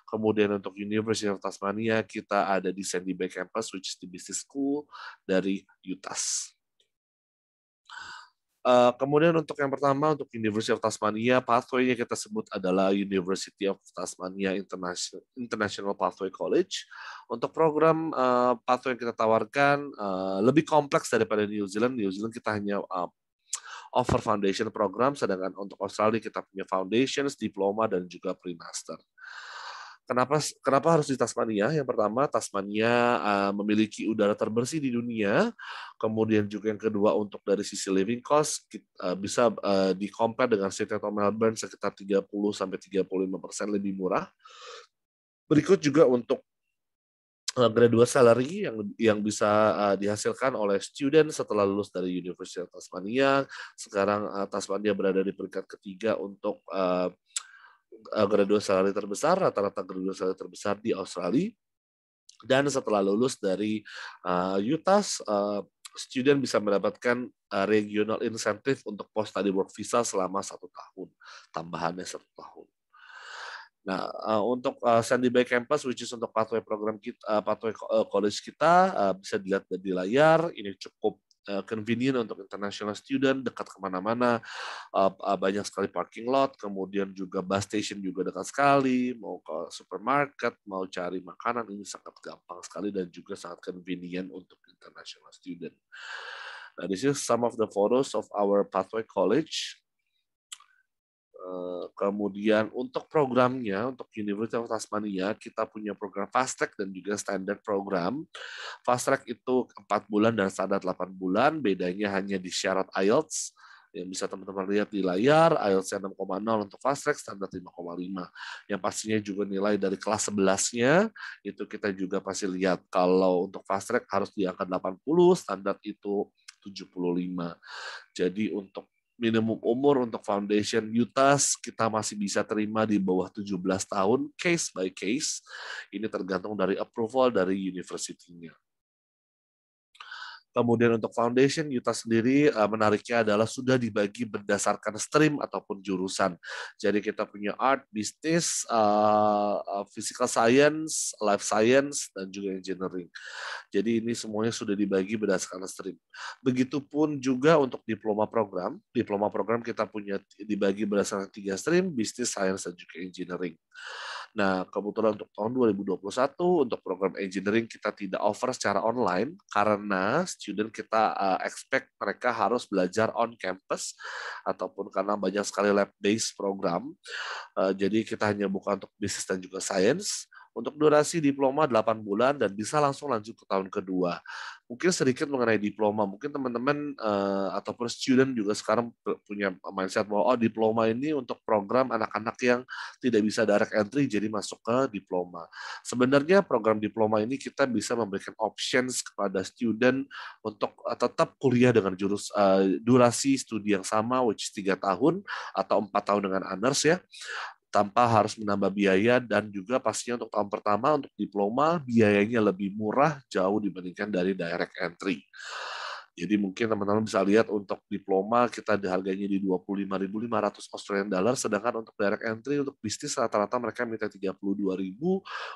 Kemudian untuk University of Tasmania kita ada di Sandy Bay Campus which is the business school dari UTAS. Uh, kemudian untuk yang pertama untuk University of Tasmania pathway-nya kita sebut adalah University of Tasmania International International Pathway College. Untuk program uh, pathway yang kita tawarkan uh, lebih kompleks daripada New Zealand. New Zealand kita hanya uh, offer foundation program, sedangkan untuk Australia kita punya foundations, diploma, dan juga pre-master. Kenapa kenapa harus di Tasmania? Yang pertama, Tasmania uh, memiliki udara terbersih di dunia. Kemudian juga yang kedua untuk dari sisi living cost kita, uh, bisa uh, di compare dengan Sydney atau Melbourne sekitar 30 sampai 35 persen lebih murah. Berikut juga untuk Eh, graduate salary yang yang bisa uh, dihasilkan oleh student setelah lulus dari University of Tasmania. Sekarang uh, Tasmania berada di peringkat ketiga untuk uh, graduate salary terbesar, rata-rata graduate salary terbesar di Australia. Dan setelah lulus dari uh, UTAS, uh, student bisa mendapatkan regional incentive untuk post study work visa selama satu tahun, tambahannya satu tahun. Nah, untuk Sandy Bay Campus, which is untuk pathway program kita, uh, pathway college kita, bisa dilihat di layar. Ini cukup uh, convenient untuk international student, dekat ke mana-mana, uh, uh, banyak sekali parking lot, kemudian juga bus station juga dekat sekali, mau ke supermarket, mau cari makanan, ini sangat gampang sekali dan juga sangat convenient untuk international student. Nah, this is some of the photos of our pathway college. Eh, kemudian untuk programnya, untuk University of Tasmania, kita punya program fast track dan juga standard program. Fast track itu 4 bulan dan standar 8 bulan, bedanya hanya di syarat IELTS yang bisa teman-teman lihat di layar, IELTS 6,0 untuk fast track, standar 5,5. Yang pastinya juga nilai dari kelas 11-nya, itu kita juga pasti lihat kalau untuk fast track harus di angka 80, standar itu 75. Jadi untuk minimum umur untuk foundation UTAS kita masih bisa terima di bawah 17 tahun case by case. Ini tergantung dari approval dari university-nya. Kemudian untuk foundation, Yuta sendiri uh, menariknya adalah sudah dibagi berdasarkan stream ataupun jurusan. Jadi kita punya art, bisnis, uh, physical science, life science, dan juga engineering. Jadi ini semuanya sudah dibagi berdasarkan stream. Begitupun juga untuk diploma program. Diploma program kita punya dibagi berdasarkan tiga stream, bisnis, science, dan juga engineering. Nah, kebetulan untuk tahun 2021 untuk program engineering kita tidak offer secara online karena student kita uh, expect mereka harus belajar on campus ataupun karena banyak sekali lab based program. Uh, jadi kita hanya buka untuk bisnis dan juga science untuk durasi diploma 8 bulan dan bisa langsung lanjut ke tahun kedua. Mungkin sedikit mengenai diploma, mungkin teman-teman uh, ataupun student juga sekarang punya mindset bahwa oh diploma ini untuk program anak-anak yang tidak bisa direct entry jadi masuk ke diploma. Sebenarnya program diploma ini kita bisa memberikan options kepada student untuk uh, tetap kuliah dengan jurus uh, durasi studi yang sama which 3 tahun atau empat tahun dengan honors ya tanpa harus menambah biaya dan juga pastinya untuk tahun pertama untuk diploma biayanya lebih murah jauh dibandingkan dari direct entry. Jadi mungkin teman-teman bisa lihat untuk diploma kita harganya di 25.500 Australian dollar, sedangkan untuk direct entry untuk bisnis rata-rata mereka minta 32.000,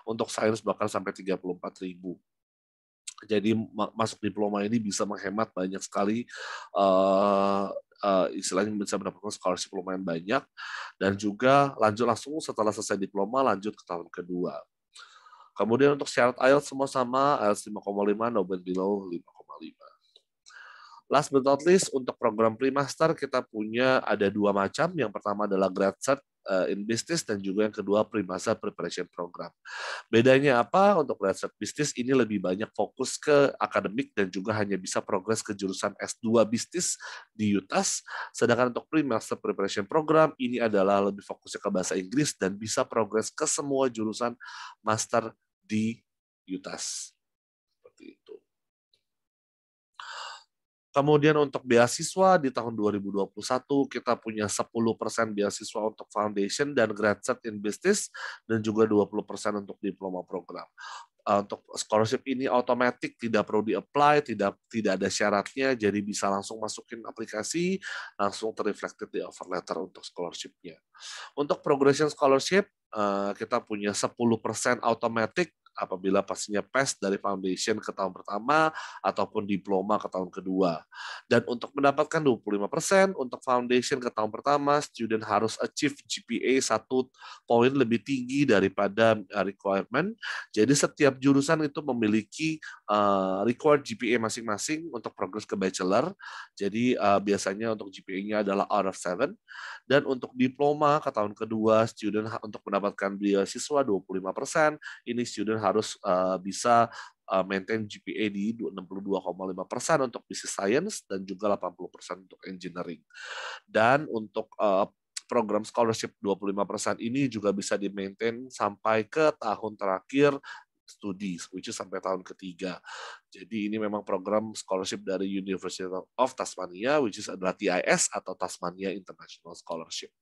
untuk sains bahkan sampai 34.000. Jadi masuk diploma ini bisa menghemat banyak sekali uh, uh, istilahnya bisa mendapatkan scholarship lumayan banyak dan juga lanjut langsung setelah selesai diploma lanjut ke tahun kedua. Kemudian untuk syarat IELTS semua sama, IELTS 5,5, no below 5,5. Last but not least, untuk program pre-master kita punya ada dua macam. Yang pertama adalah grad cert uh, in business dan juga yang kedua pre-master preparation program. Bedanya apa? Untuk grad cert business ini lebih banyak fokus ke akademik dan juga hanya bisa progres ke jurusan S2 bisnis di UTAS. Sedangkan untuk pre-master preparation program ini adalah lebih fokusnya ke bahasa Inggris dan bisa progres ke semua jurusan master di UTAS. Seperti itu. Kemudian untuk beasiswa di tahun 2021 kita punya 10% beasiswa untuk foundation dan grad cert in business dan juga 20% untuk diploma program. Uh, untuk scholarship ini otomatis tidak perlu di-apply, tidak tidak ada syaratnya, jadi bisa langsung masukin aplikasi, langsung terreflected di offer letter untuk scholarshipnya. Untuk progression scholarship, uh, kita punya 10% automatic apabila pastinya PES dari foundation ke tahun pertama ataupun diploma ke tahun kedua. Dan untuk mendapatkan 25% untuk foundation ke tahun pertama, student harus achieve GPA satu poin lebih tinggi daripada uh, requirement. Jadi setiap jurusan itu memiliki uh, required GPA masing-masing untuk progress ke bachelor. Jadi uh, biasanya untuk GPA-nya adalah out of 7. Dan untuk diploma ke tahun kedua, student untuk mendapatkan beasiswa 25%, ini student harus uh, bisa uh, maintain GPA di 62,5 persen untuk business science dan juga 80 persen untuk engineering. Dan untuk uh, program scholarship 25 persen ini juga bisa di maintain sampai ke tahun terakhir studi, which is sampai tahun ketiga. Jadi ini memang program scholarship dari University of Tasmania, which is adalah TIS atau Tasmania International Scholarship.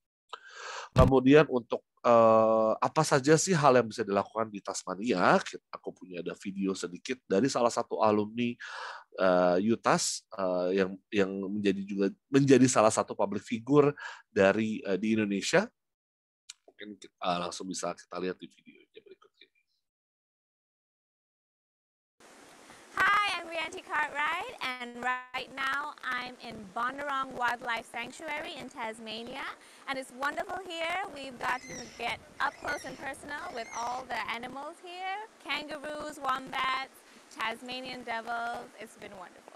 Kemudian untuk uh, apa saja sih hal yang bisa dilakukan di Tasmania? Aku punya ada video sedikit dari salah satu alumni uh, UTAS uh, yang yang menjadi juga menjadi salah satu public figure dari uh, di Indonesia. Mungkin kita, uh, langsung bisa kita lihat di video. Rianti Cartwright, and right now I'm in Bondarong Wildlife Sanctuary in Tasmania, and it's wonderful here. We've got to get up close and personal with all the animals here, kangaroos, wombats, Tasmanian devils. It's been wonderful.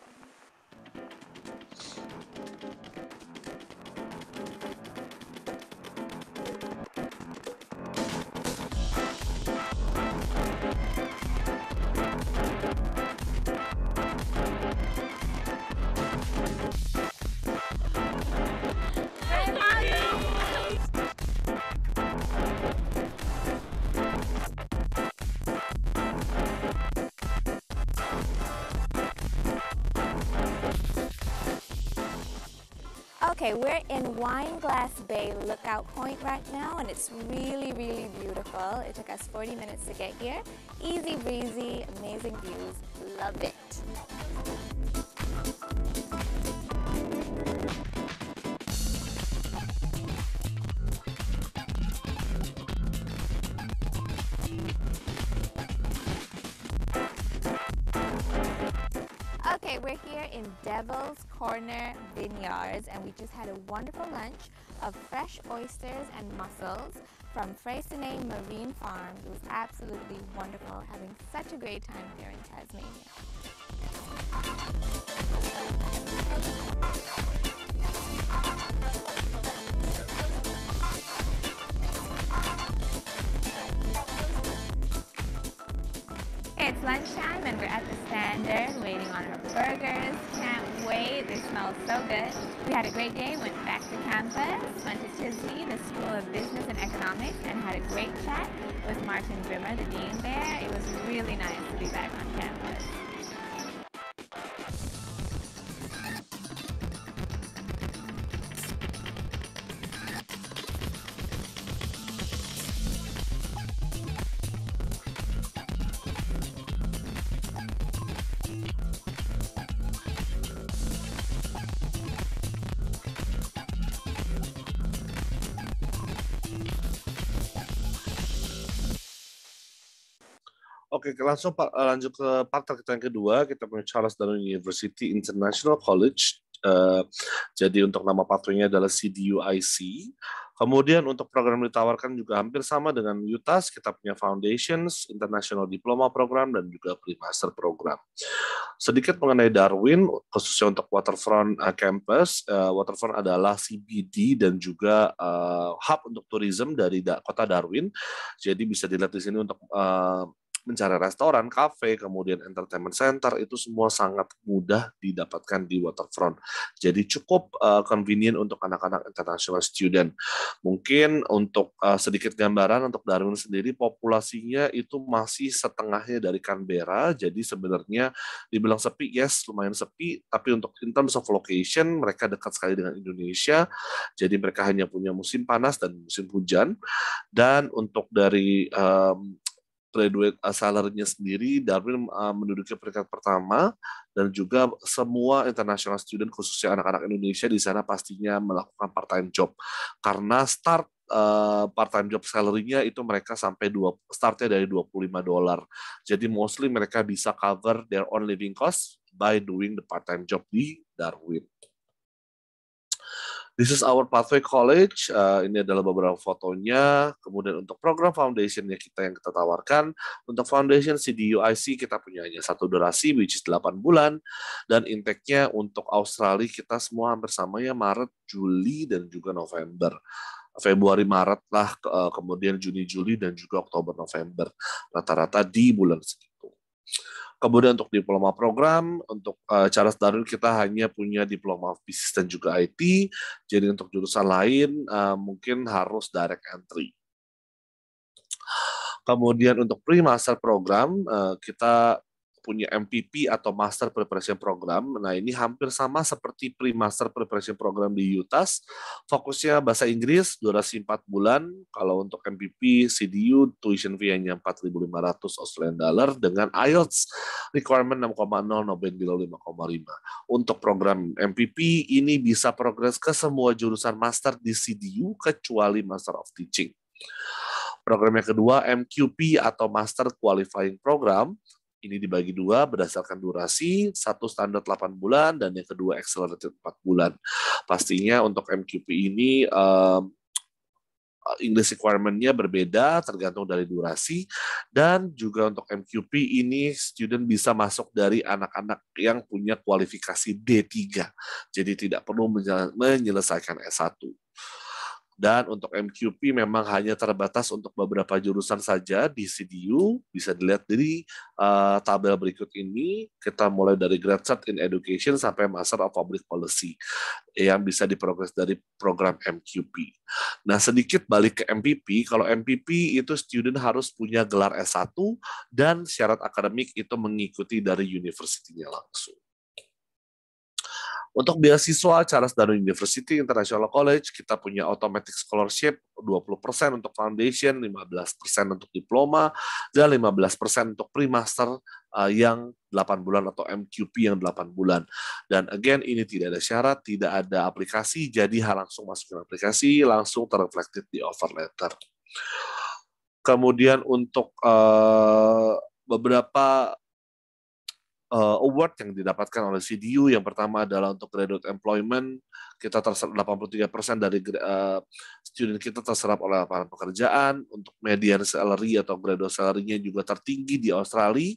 Okay, we're in Wineglass Bay Lookout Point right now, and it's really, really beautiful. It took us 40 minutes to get here. Easy breezy, amazing views. Love it. Devil's Corner Vineyards and we just had a wonderful lunch of fresh oysters and mussels from Freycinet Marine Farms. It was absolutely wonderful having such a great time here in Tasmania. We're at the standard waiting on our burgers. Can't wait, they smell so good. We had a great day, went back to campus, went to TISB, the School of Business and Economics, and had a great chat with Martin Brimmer, the dean there. It was really nice to be back on campus. Oke, langsung eh, lanjut ke partner kita yang kedua. Kita punya Charles Darwin University International College. Eh, jadi untuk nama pathway-nya adalah CDUIC. Kemudian untuk program ditawarkan juga hampir sama dengan UTAS. Kita punya Foundations, International Diploma Program, dan juga Pre-Master Program. Sedikit mengenai Darwin, khususnya untuk Waterfront uh, Campus. Uh, Waterfront adalah CBD dan juga uh, hub untuk tourism dari da kota Darwin. Jadi bisa dilihat di sini untuk uh, mencari restoran, kafe, kemudian entertainment center itu semua sangat mudah didapatkan di waterfront. Jadi cukup uh, convenient untuk anak-anak international student. Mungkin untuk uh, sedikit gambaran untuk Darwin sendiri populasinya itu masih setengahnya dari Canberra. Jadi sebenarnya dibilang sepi, yes lumayan sepi, tapi untuk in terms of location mereka dekat sekali dengan Indonesia. Jadi mereka hanya punya musim panas dan musim hujan. Dan untuk dari um, graduate salary-nya sendiri, Darwin uh, menduduki peringkat pertama dan juga semua international student khususnya anak-anak Indonesia di sana pastinya melakukan part-time job karena start uh, part-time job salary-nya itu mereka sampai dua startnya dari 25 dolar. Jadi mostly mereka bisa cover their own living cost by doing the part-time job di Darwin. This is our Pathway College. Uh, ini adalah beberapa fotonya. Kemudian untuk program foundationnya kita yang kita tawarkan. Untuk foundation CDUIC kita punya hanya satu durasi, which is 8 bulan. Dan intake-nya untuk Australia kita semua hampir sama ya, Maret, Juli, dan juga November. Februari, Maret lah, uh, kemudian Juni, Juli, dan juga Oktober, November. Rata-rata di bulan segitu. Kemudian untuk diploma program, untuk uh, Charles Darwin kita hanya punya diploma bisnis dan juga IT. Jadi untuk jurusan lain uh, mungkin harus direct entry. Kemudian untuk pre-master program, uh, kita punya MPP atau Master Preparation Program. Nah, ini hampir sama seperti Pre-Master Preparation Program di UTAS. Fokusnya bahasa Inggris, durasi 4 bulan. Kalau untuk MPP, CDU, tuition fee-nya 4.500 Australian dollar dengan IELTS requirement 6,0, Nobel below 5,5. Untuk program MPP, ini bisa progres ke semua jurusan master di CDU kecuali Master of Teaching. Program yang kedua, MQP atau Master Qualifying Program ini dibagi dua berdasarkan durasi, satu standar 8 bulan dan yang kedua accelerated 4 bulan. Pastinya untuk MQP ini um, English requirement-nya berbeda tergantung dari durasi dan juga untuk MQP ini student bisa masuk dari anak-anak yang punya kualifikasi D3. Jadi tidak perlu menyelesaikan S1. Dan untuk MQP memang hanya terbatas untuk beberapa jurusan saja di CDU. Bisa dilihat dari uh, tabel berikut ini. Kita mulai dari Grad Cert in Education sampai Master of Public Policy yang bisa diprogres dari program MQP. Nah, sedikit balik ke MPP. Kalau MPP itu student harus punya gelar S1 dan syarat akademik itu mengikuti dari universitinya langsung. Untuk beasiswa Charles Darwin University International College, kita punya automatic scholarship 20% untuk foundation, 15% untuk diploma, dan 15% untuk pre-master uh, yang 8 bulan atau MQP yang 8 bulan. Dan again, ini tidak ada syarat, tidak ada aplikasi, jadi langsung masukin aplikasi, langsung terreflected di offer letter. Kemudian untuk uh, beberapa uh, award yang didapatkan oleh CDU. Yang pertama adalah untuk graduate employment, kita terserap 83% dari uh, student kita terserap oleh lapangan pekerjaan. Untuk median salary atau graduate salary-nya juga tertinggi di Australia.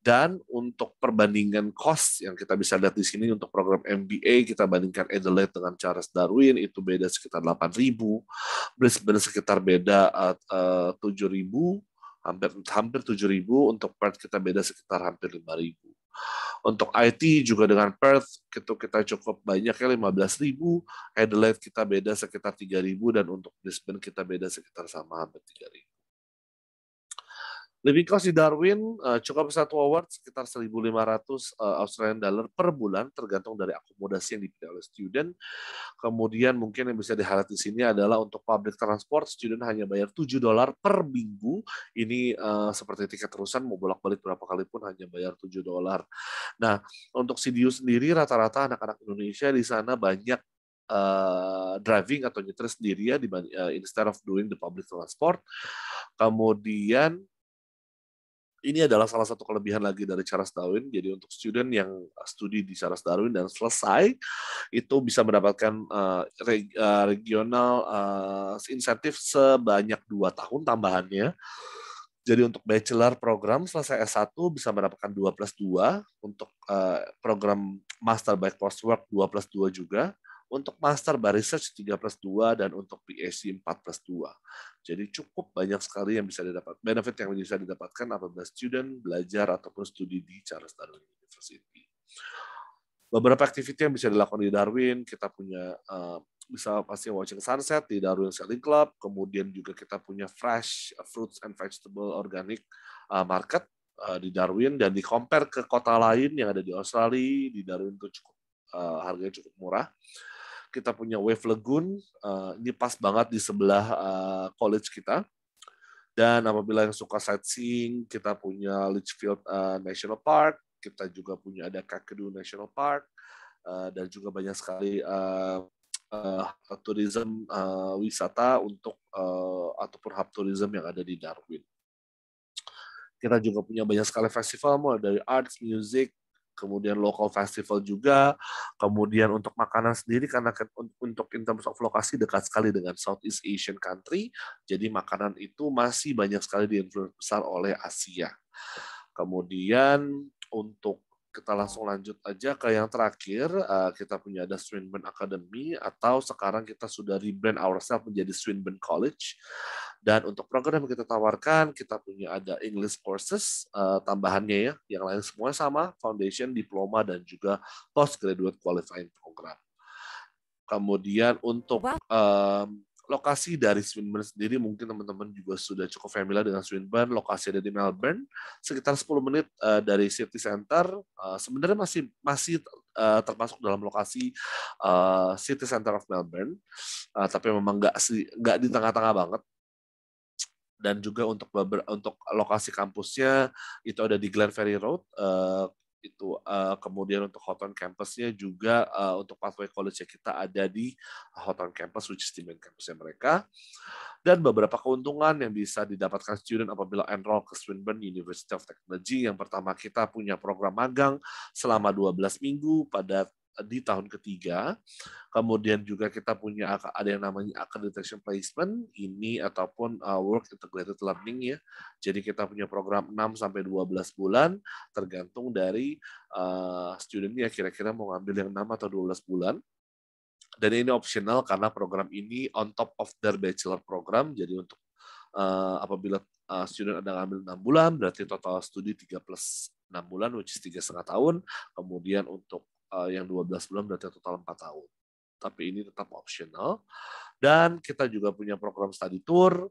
Dan untuk perbandingan cost yang kita bisa lihat di sini untuk program MBA kita bandingkan Adelaide dengan Charles Darwin itu beda sekitar 8.000, Brisbane sekitar beda uh, 7.000, hampir hampir 7.000 untuk Perth kita beda sekitar hampir 5.000. Untuk IT juga dengan Perth itu kita cukup banyak ya 15.000, Adelaide kita beda sekitar 3.000 dan untuk Brisbane kita beda sekitar sama hampir 3.000. Living cost di Darwin uh, cukup satu award sekitar 1.500 uh, Australian dollar per bulan tergantung dari akomodasi yang dipilih oleh student. Kemudian mungkin yang bisa dilihat di sini adalah untuk public transport student hanya bayar 7 dolar per minggu. Ini uh, seperti tiket terusan mau bolak-balik berapa kali pun hanya bayar 7 dolar. Nah, untuk CDU sendiri rata-rata anak-anak Indonesia di sana banyak uh, driving atau nyetir sendiri ya di uh, instead of doing the public transport. Kemudian ini adalah salah satu kelebihan lagi dari Charles Darwin. Jadi untuk student yang studi di Charles Darwin dan selesai itu bisa mendapatkan uh, regional uh, insentif sebanyak dua tahun tambahannya. Jadi untuk bachelor program selesai S1 bisa mendapatkan 2 plus 2, untuk uh, program master by coursework 2 plus 2 juga, untuk master by research 3 plus 2 dan untuk PhD 4 plus 2. Jadi cukup banyak sekali yang bisa didapat benefit yang bisa didapatkan apabila student belajar ataupun studi di Charles Darwin University. Beberapa aktiviti yang bisa dilakukan di Darwin, kita punya uh, bisa pasti watching sunset di Darwin Selling Club, kemudian juga kita punya fresh fruits and vegetable organic uh, market di Darwin dan di compare ke kota lain yang ada di Australia, di Darwin itu cukup uh, harganya cukup murah kita punya Wave Lagoon, uh, ini pas banget di sebelah uh, college kita. Dan apabila yang suka sightseeing, kita punya Litchfield uh, National Park, kita juga punya ada Kakadu National Park, uh, dan juga banyak sekali uh, uh, tourism uh, wisata untuk uh, ataupun hub tourism yang ada di Darwin. Kita juga punya banyak sekali festival mulai dari arts, music, kemudian local festival juga, kemudian untuk makanan sendiri karena untuk in terms of lokasi dekat sekali dengan Southeast Asian country, jadi makanan itu masih banyak sekali diinfluence besar oleh Asia. Kemudian untuk kita langsung lanjut aja ke yang terakhir. Uh, kita punya ada Swinburne Academy atau sekarang kita sudah rebrand ourselves menjadi Swinburne College. Dan untuk program yang kita tawarkan, kita punya ada English courses uh, tambahannya ya. Yang lain semua sama, foundation, diploma, dan juga postgraduate qualifying program. Kemudian untuk um, lokasi dari Swinburne sendiri mungkin teman-teman juga sudah cukup familiar dengan Swinburne. Lokasi ada di Melbourne, sekitar 10 menit uh, dari city center. Uh, sebenarnya masih masih uh, termasuk dalam lokasi uh, city center of Melbourne, uh, tapi memang nggak nggak di tengah-tengah banget. Dan juga untuk untuk lokasi kampusnya itu ada di Glenferrie Road, uh, itu uh, kemudian untuk Houghton campusnya juga uh, untuk pathway college kita ada di Houghton campus which is di main campusnya mereka. Dan beberapa keuntungan yang bisa didapatkan student apabila enroll ke Swinburne University of Technology. Yang pertama kita punya program magang selama 12 minggu pada di tahun ketiga. Kemudian juga kita punya ada yang namanya accreditation placement ini ataupun uh, work integrated learning ya. Jadi kita punya program 6 sampai 12 bulan tergantung dari uh, studentnya kira-kira mau ngambil yang 6 atau 12 bulan. Dan ini optional karena program ini on top of their bachelor program. Jadi untuk uh, apabila uh, student ada ngambil 6 bulan berarti total studi 3 plus 6 bulan which is 3 setengah tahun. Kemudian untuk uh, yang 12 bulan berarti total 4 tahun. Tapi ini tetap optional. Dan kita juga punya program study tour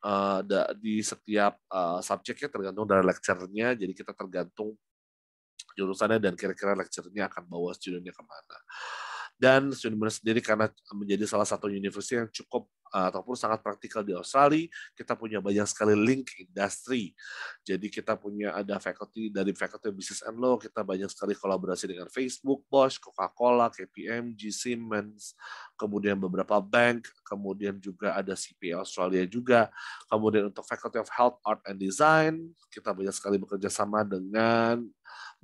uh, di setiap uh, subjeknya tergantung dari lecture-nya. Jadi kita tergantung jurusannya dan kira-kira lecture-nya akan bawa studentnya ke mana. Dan Student sendiri karena menjadi salah satu universitas yang cukup ataupun sangat praktikal di Australia. Kita punya banyak sekali link industri. Jadi kita punya ada faculty dari faculty business and law, kita banyak sekali kolaborasi dengan Facebook, Bosch, Coca-Cola, KPMG, Siemens, kemudian beberapa bank, kemudian juga ada CPA Australia juga. Kemudian untuk faculty of health, art and design, kita banyak sekali bekerja sama dengan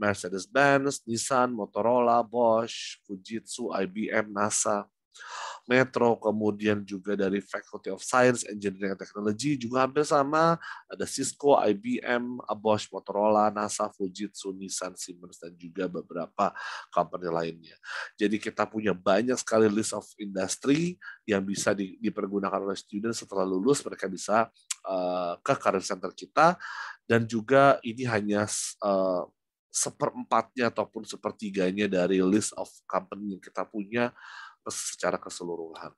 Mercedes-Benz, Nissan, Motorola, Bosch, Fujitsu, IBM, NASA, Metro, kemudian juga dari Faculty of Science, Engineering and Technology juga hampir sama. Ada Cisco, IBM, Bosch, Motorola, NASA, Fujitsu, Nissan, Siemens, dan juga beberapa company lainnya. Jadi kita punya banyak sekali list of industry yang bisa di, dipergunakan oleh student setelah lulus, mereka bisa uh, ke career center kita, dan juga ini hanya uh, seperempatnya ataupun sepertiganya dari list of company yang kita punya secara keseluruhan.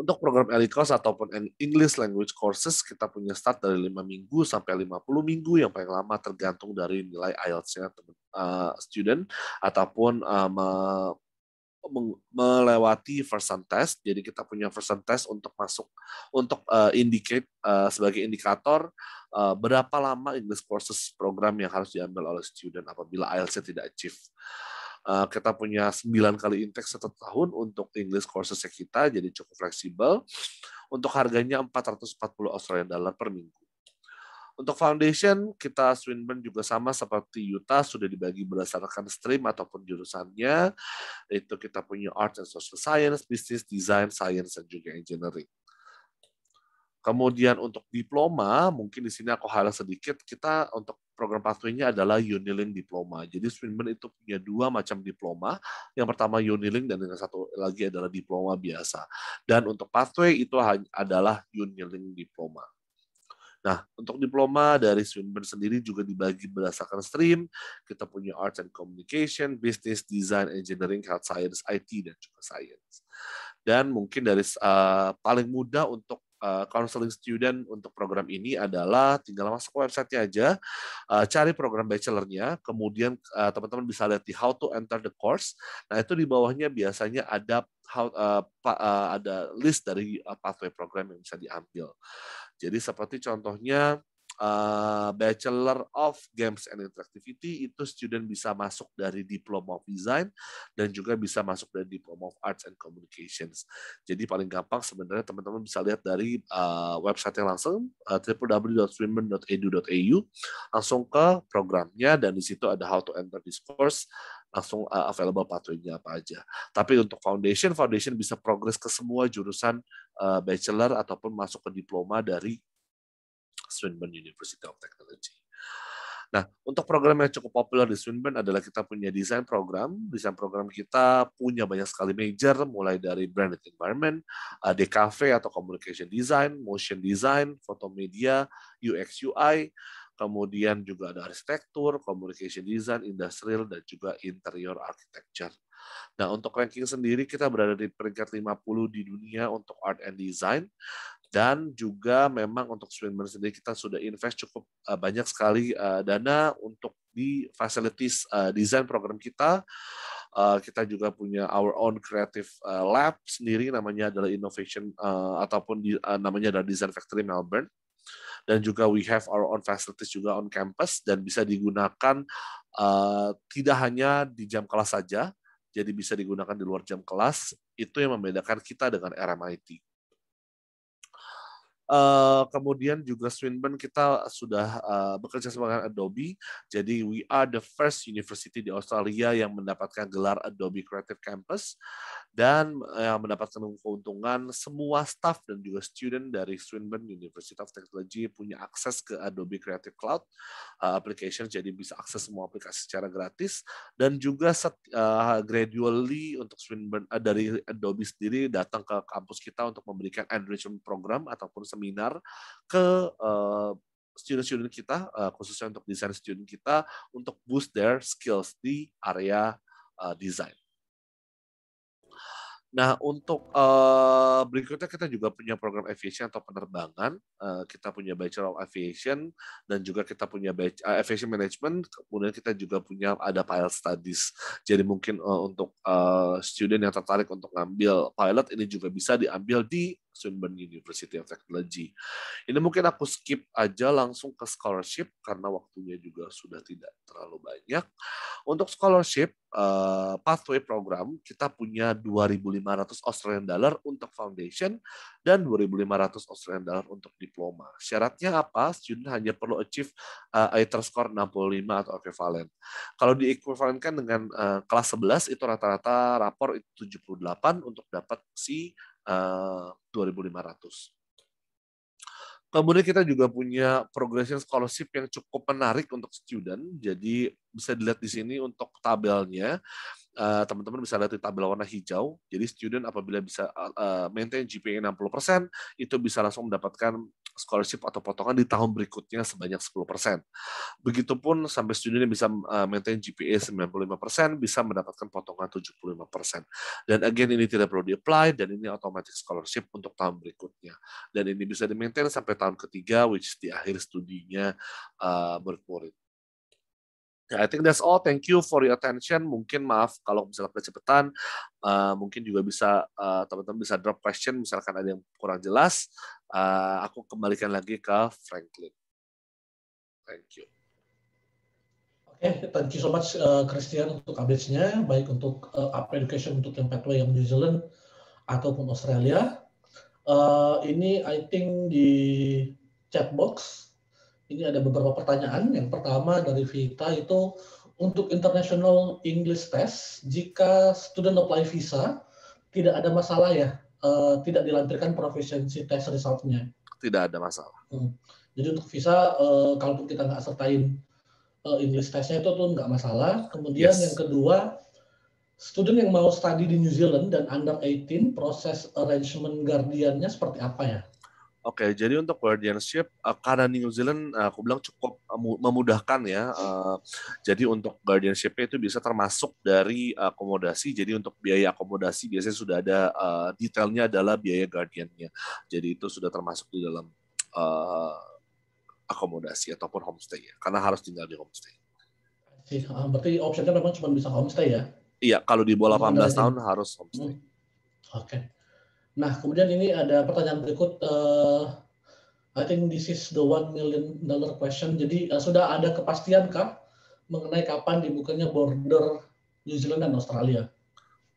Untuk program ELICOS ataupun English Language Courses, kita punya start dari 5 minggu sampai 50 minggu, yang paling lama tergantung dari nilai IELTS-nya uh, student, ataupun me melewati first test. Jadi kita punya first test untuk masuk, untuk uh, indicate sebagai indikator berapa lama English Courses program yang harus diambil oleh student apabila IELTS-nya tidak achieve. Uh, kita punya 9 kali intake satu tahun untuk English courses kita, jadi cukup fleksibel. Untuk harganya 440 Australian dollar per minggu. Untuk foundation, kita Swinburne juga sama seperti Utah, sudah dibagi berdasarkan stream ataupun jurusannya. Itu kita punya Art and Social Science, Business, Design, Science, dan juga Engineering. Kemudian untuk diploma, mungkin di sini aku highlight sedikit, kita untuk program pathway-nya adalah Unilink Diploma. Jadi Swinburne itu punya dua macam diploma. Yang pertama Unilink dan yang satu lagi adalah diploma biasa. Dan untuk pathway itu adalah Unilink Diploma. Nah, untuk diploma dari Swinburne sendiri juga dibagi berdasarkan stream. Kita punya Arts and Communication, Business, Design, Engineering, Health Science, IT, dan juga Science. Dan mungkin dari uh, paling mudah untuk uh, counseling student untuk program ini adalah tinggal masuk ke website aja, uh, cari program bachelornya, kemudian uh, teman-teman bisa lihat di how to enter the course. Nah itu di bawahnya biasanya ada how, uh, ada list dari pathway program yang bisa diambil. Jadi seperti contohnya uh, Bachelor of Games and Interactivity itu student bisa masuk dari Diploma of Design dan juga bisa masuk dari Diploma of Arts and Communications. Jadi paling gampang sebenarnya teman-teman bisa lihat dari uh, website yang langsung uh, www.swinburne.edu.au langsung ke programnya dan di situ ada how to enter this course langsung uh, available pathway-nya apa aja. Tapi untuk foundation, foundation bisa progres ke semua jurusan uh, bachelor ataupun masuk ke diploma dari Swinburne University of Technology. Nah, untuk program yang cukup populer di Swinburne adalah kita punya desain program. Desain program kita punya banyak sekali major, mulai dari branded environment, DKV atau communication design, motion design, foto media, UX UI, kemudian juga ada arsitektur, communication design, industrial, dan juga interior architecture. Nah, untuk ranking sendiri kita berada di peringkat 50 di dunia untuk art and design dan juga memang untuk Swinburne sendiri kita sudah invest cukup uh, banyak sekali uh, dana untuk di facilities uh, design program kita. Uh, kita juga punya our own creative uh, lab sendiri namanya adalah innovation uh, ataupun di, uh, namanya adalah Design Factory Melbourne. Dan juga we have our own facilities juga on campus dan bisa digunakan uh, tidak hanya di jam kelas saja jadi bisa digunakan di luar jam kelas. Itu yang membedakan kita dengan RMIT Uh, kemudian juga Swinburne kita sudah uh, bekerja sama dengan Adobe. Jadi we are the first university di Australia yang mendapatkan gelar Adobe Creative Campus dan yang mendapatkan keuntungan semua staff dan juga student dari Swinburne University of Technology punya akses ke Adobe Creative Cloud uh, application jadi bisa akses semua aplikasi secara gratis dan juga set, uh, gradually untuk Swinburne uh, dari Adobe sendiri datang ke kampus kita untuk memberikan enrichment program ataupun seminar ke uh, student-student kita, uh, khususnya untuk desain student kita, untuk boost their skills di area uh, design. Nah, untuk uh, berikutnya kita juga punya program aviation atau penerbangan. Uh, kita punya Bachelor of Aviation dan juga kita punya uh, Aviation Management. Kemudian kita juga punya ada pilot studies. Jadi mungkin uh, untuk uh, student yang tertarik untuk ngambil pilot ini juga bisa diambil di Swinburne University of Technology. Ini mungkin aku skip aja langsung ke scholarship karena waktunya juga sudah tidak terlalu banyak. Untuk scholarship uh, pathway program kita punya 2.500 Australian dollar untuk foundation dan 2.500 Australian dollar untuk diploma. Syaratnya apa? Student hanya perlu achieve uh, IELTS score 65 atau equivalent. Kalau diequivalentkan dengan uh, kelas 11 itu rata-rata rapor itu 78 untuk dapat si 2.500. Kemudian kita juga punya progression scholarship yang cukup menarik untuk student. Jadi bisa dilihat di sini untuk tabelnya. Eh, teman-teman bisa lihat di tabel warna hijau. Jadi student apabila bisa uh, maintain GPA 60%, itu bisa langsung mendapatkan scholarship atau potongan di tahun berikutnya sebanyak 10%. Begitupun sampai student yang bisa uh, maintain GPA 95% bisa mendapatkan potongan 75%. Dan again ini tidak perlu di-apply dan ini automatic scholarship untuk tahun berikutnya. Dan ini bisa di-maintain sampai tahun ketiga which di akhir studinya uh, Ya, I think that's all. Thank you for your attention. Mungkin maaf kalau misalnya kecepatan, uh, mungkin juga bisa teman teman-teman bisa drop question misalkan ada yang kurang jelas. Uh, aku kembalikan lagi ke Franklin. Thank you. Oke, okay, thank you so much uh, Christian untuk updates-nya, baik untuk uh, up education untuk yang pathway yang New Zealand ataupun Australia. Uh, ini I think di chat box ini ada beberapa pertanyaan. Yang pertama dari Vita itu untuk International English Test, jika student apply visa, tidak ada masalah ya, uh, tidak dilampirkan proficiency test resultnya. Tidak ada masalah. Hmm. Jadi untuk visa, uh, kalaupun kita nggak sertain uh, English testnya itu tuh nggak masalah. Kemudian yes. yang kedua, student yang mau study di New Zealand dan under 18, proses arrangement guardiannya seperti apa ya? Oke, jadi untuk guardianship uh, karena New Zealand uh, aku bilang cukup memudahkan ya. Uh, jadi untuk guardianship itu bisa termasuk dari akomodasi. Jadi untuk biaya akomodasi biasanya sudah ada uh, detailnya adalah biaya guardiannya. Jadi itu sudah termasuk di dalam uh, akomodasi ataupun homestay ya. Karena harus tinggal di homestay. Berarti optionnya memang cuma bisa homestay ya? Iya, kalau di bawah 18 tahun harus homestay. Hmm. Oke. Okay. Nah, kemudian ini ada pertanyaan berikut. Uh, I think this is the one million dollar question. Jadi uh, sudah ada kepastian kah mengenai kapan dibukanya border New Zealand dan Australia?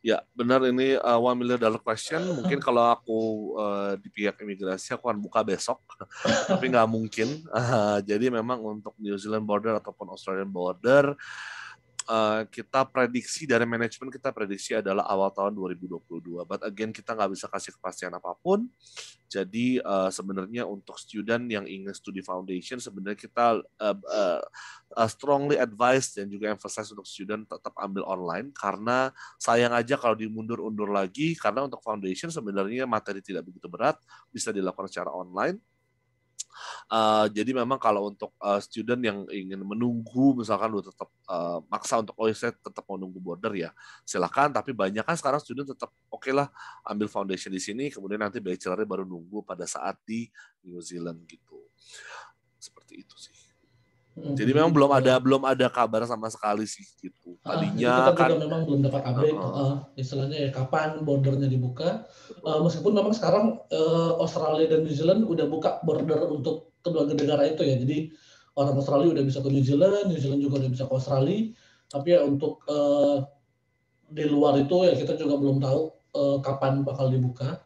Ya, benar ini uh, one million dollar question. Mungkin kalau aku uh, di pihak imigrasi aku akan buka besok, tapi nggak mungkin. Uh, jadi memang untuk New Zealand border ataupun Australian border Uh, kita prediksi dari manajemen kita prediksi adalah awal tahun 2022. But again kita nggak bisa kasih kepastian apa pun. Jadi uh, sebenarnya untuk student yang ingin studi foundation sebenarnya kita uh, uh, strongly advise dan juga emphasize untuk student tetap ambil online karena sayang aja kalau dimundur-undur lagi karena untuk foundation sebenarnya materi tidak begitu berat bisa dilakukan secara online Uh, jadi memang kalau untuk uh, student yang ingin menunggu misalkan lu tetap uh, maksa untuk oh saya tetap mau nunggu border ya silakan tapi banyak kan sekarang student tetap oke okay lah ambil foundation di sini kemudian nanti bachelornya baru nunggu pada saat di New Zealand gitu seperti itu sih. Jadi memang belum ada belum ada kabar sama sekali sih gitu. Ah, Tadinya ah, kita kan juga memang belum dapat update uh, uh, istilahnya ya kapan bordernya dibuka. Uh, meskipun memang sekarang uh, Australia dan New Zealand udah buka border untuk kedua negara itu ya. Jadi orang Australia udah bisa ke New Zealand, New Zealand juga udah bisa ke Australia. Tapi ya untuk uh, di luar itu ya kita juga belum tahu uh, kapan bakal dibuka.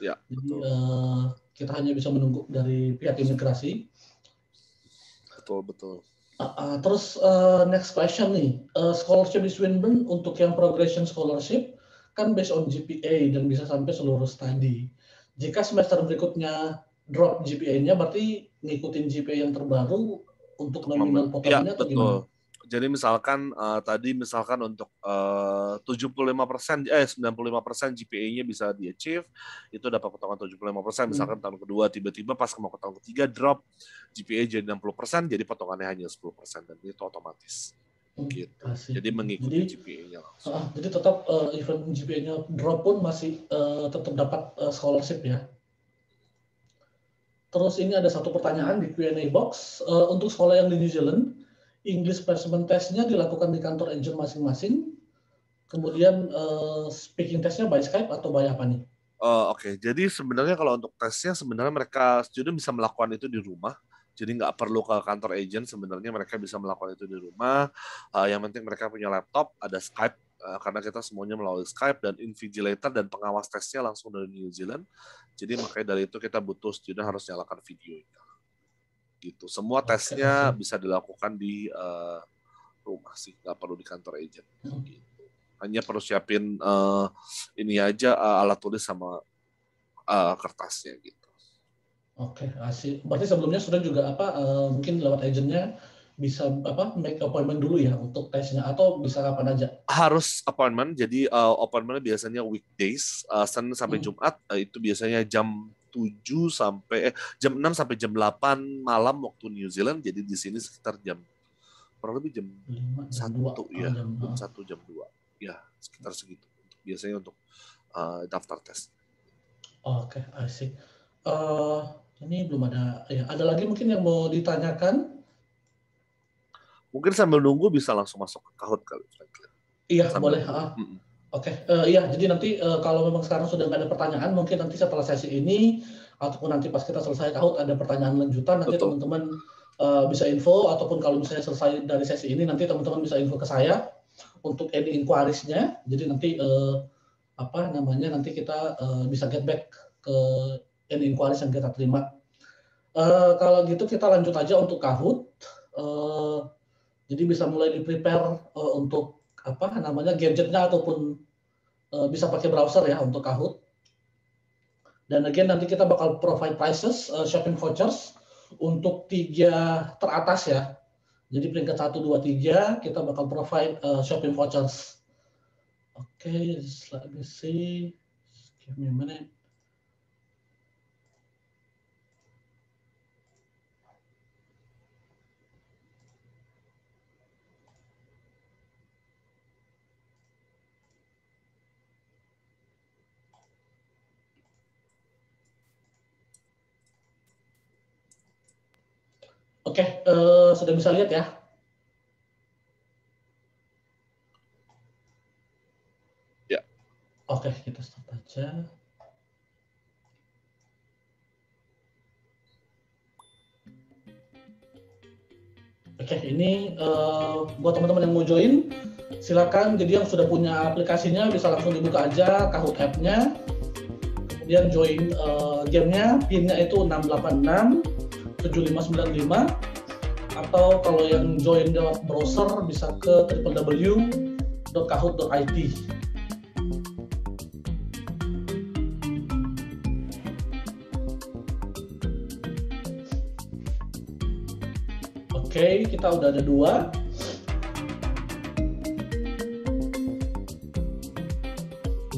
Ya. Jadi uh, kita hanya bisa menunggu dari pihak imigrasi betul betul. Uh, uh, terus uh, next question nih, uh, scholarship di Swinburne untuk yang progression scholarship kan based on GPA dan bisa sampai seluruh studi. Jika semester berikutnya drop GPA-nya, berarti ngikutin GPA yang terbaru untuk nominal potongannya ya, atau betul. gimana? Jadi misalkan uh, tadi misalkan untuk uh, 75% eh 95% GPA-nya bisa di achieve, itu dapat potongan 75%. Misalkan hmm. tahun kedua tiba-tiba pas mau ke tahun ketiga drop GPA jadi 60%, jadi potongannya hanya 10% dan itu otomatis. Hmm, gitu. Jadi mengikuti GPA-nya langsung. Uh, jadi tetap uh, even GPA-nya drop pun masih uh, tetap dapat uh, scholarship ya. Terus ini ada satu pertanyaan di Q&A box uh, untuk sekolah yang di New Zealand English placement testnya dilakukan di kantor agent masing-masing. Kemudian uh, speaking testnya by Skype atau by apa nih? Oh, Oke, jadi sebenarnya kalau untuk tesnya sebenarnya mereka student bisa melakukan itu di rumah. Jadi nggak perlu ke kantor agent. Sebenarnya mereka bisa melakukan itu di rumah. Uh, yang penting mereka punya laptop, ada Skype uh, karena kita semuanya melalui Skype dan invigilator dan pengawas tesnya langsung dari New Zealand. Jadi makanya dari itu kita butuh student harus nyalakan videonya. Gitu. Semua tesnya bisa dilakukan di uh, rumah sih, nggak perlu di kantor agent. Hmm. Gitu. Hanya perlu siapin uh, ini aja uh, alat tulis sama uh, kertasnya gitu. Oke, asik. Berarti sebelumnya sudah juga apa eh, mungkin lewat agentnya bisa apa make appointment dulu ya untuk tesnya atau bisa kapan aja? Harus appointment, jadi uh, appointmentnya biasanya weekdays, uh, Senin sampai Hmm. Jumat, uh, itu biasanya jam 7 sampai eh, jam 6 sampai jam 8 malam waktu New Zealand, jadi di sini sekitar jam kurang lebih jam satu ya, jam, jam ah. satu jam dua, ya sekitar segitu. Biasanya untuk uh, daftar tes. Oke, asik. Eh ini belum ada ya. Ada lagi mungkin yang mau ditanyakan? Mungkin sambil nunggu bisa langsung masuk ke Kahoot kali. Iya, Sambil boleh. nunggu. ah. Mm-mm. Oke, eh, iya. Jadi nanti eh, kalau memang sekarang sudah nggak ada pertanyaan, mungkin nanti setelah sesi ini ataupun nanti pas kita selesai kahut ada pertanyaan lanjutan, nanti teman-teman eh, bisa info ataupun kalau misalnya selesai dari sesi ini nanti teman-teman bisa info ke saya untuk any inquiries-nya. Jadi nanti eh, apa namanya nanti kita eh, bisa get back ke any inquiries yang kita terima. Eh, kalau gitu kita lanjut aja untuk kahut. Eh, jadi bisa mulai di prepare eh, untuk apa namanya gadgetnya ataupun eh, bisa pakai browser ya untuk Kahoot. Dan again nanti kita bakal provide prices eh, shopping vouchers untuk tiga teratas ya. Jadi peringkat 1, 2, 3 kita bakal provide eh, shopping vouchers. Oke, just let me see. Give me a minute. Oke, eh, sudah bisa lihat ya? Ya. Oke, kita start aja. Oke, ini eh, buat teman-teman yang mau join, silakan. Jadi yang sudah punya aplikasinya bisa langsung dibuka aja Kahoot app-nya. Kemudian join gamenya, pinnya itu 686 7595 atau kalau yang join lewat browser bisa ke www.kahoot.it. Oke, kita udah ada dua.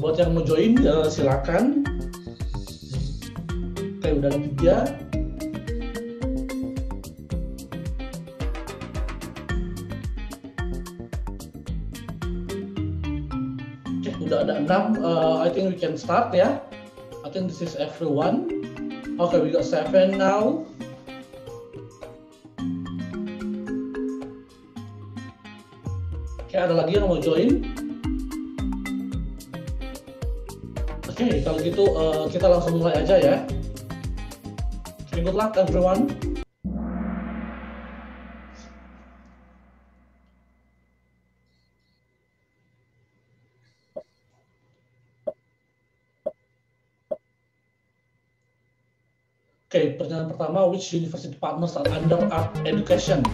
Buat yang mau join, ya silakan. Oke, udah ada tiga. Enam. Uh, I think we can start ya. I think this is everyone. Okay, we got seven now. Oke, ada lagi yang mau join? Oke, kalau gitu uh, kita langsung mulai aja ya. Okay, good luck everyone. Pertama, which university partners are under art education?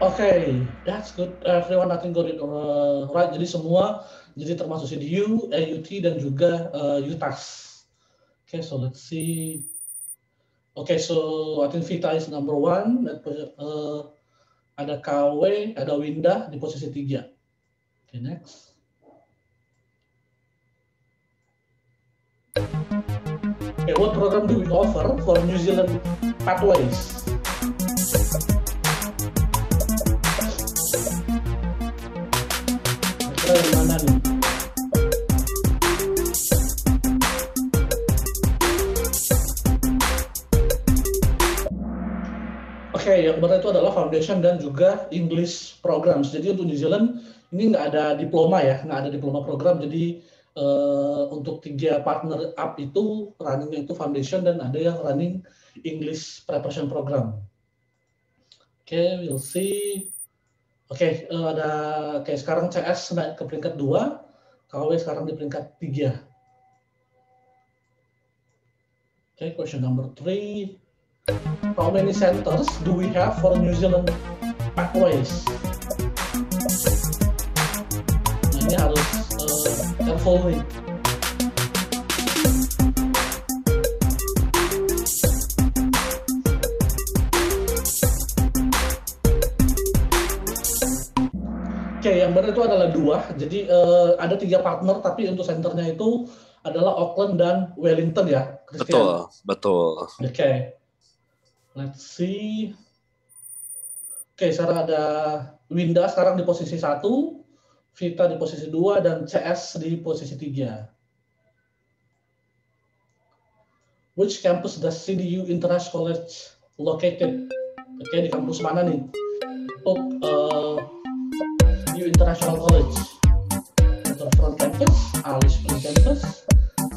Okay, that's good. Everyone got it uh, right. Jadi semua, jadi termasuk CDU, AUT dan juga uh, UTAS. Okay, so let's see. Okay, so I think Vita is number one. Uh, ada KW, ada Winda di posisi tiga. Okay, next. Okay, what program do we offer for New Zealand Pathways? Okay, kira-kira yang? Oke, benar itu adalah foundation dan juga English programs. Jadi untuk New Zealand ini nggak ada diploma ya, nggak ada diploma program. Jadi eh, untuk tiga partner up itu runningnya itu foundation dan ada yang running English preparation program. Oke, we'll see. Oke, eh, ada kayak sekarang CS naik ke peringkat dua, KW sekarang di peringkat tiga. Oke, question number three. How many centers do we have for New Zealand pathways? Nah, ini harus uh, careful nih. Oke, yang benar itu adalah dua. Jadi uh, ada tiga partner, tapi untuk senternya itu adalah Auckland dan Wellington ya. Christian? Betul, betul. Oke. Okay. Let's see. Oke, okay, sekarang ada Winda sekarang di posisi satu, Vita di posisi dua, dan CS di posisi tiga. Which campus does CDU International College located? Oke, okay, di kampus mana nih? Untuk uh, International College. Waterfront Campus, Alice Springs Campus,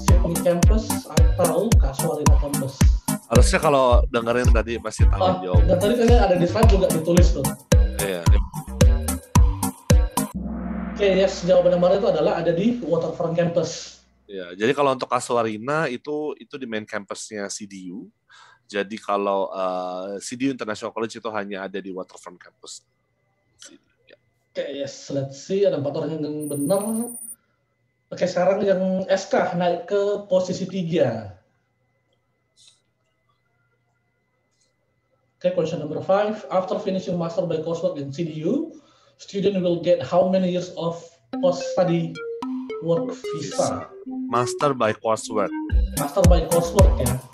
Sydney Campus, atau Casuarina Campus. Harusnya kalau dengerin tadi pasti tahu Oh, jawab. dan tadi kayaknya ada di slide juga ditulis tuh. Iya. Oke, yes, jawaban yang benar itu adalah ada di Waterfront Campus. Ya, jadi kalau untuk Kasuarina itu itu di main campusnya CDU. Jadi kalau uh, CDU International College itu hanya ada di Waterfront Campus. Ya. Oke, yes, let's see. Ada empat orang yang benar. Oke, sekarang yang SK naik ke posisi tiga. Okay, question number five. After finishing master by coursework in CDU, student will get how many years of post-study work visa? Master by coursework. Master by coursework ya.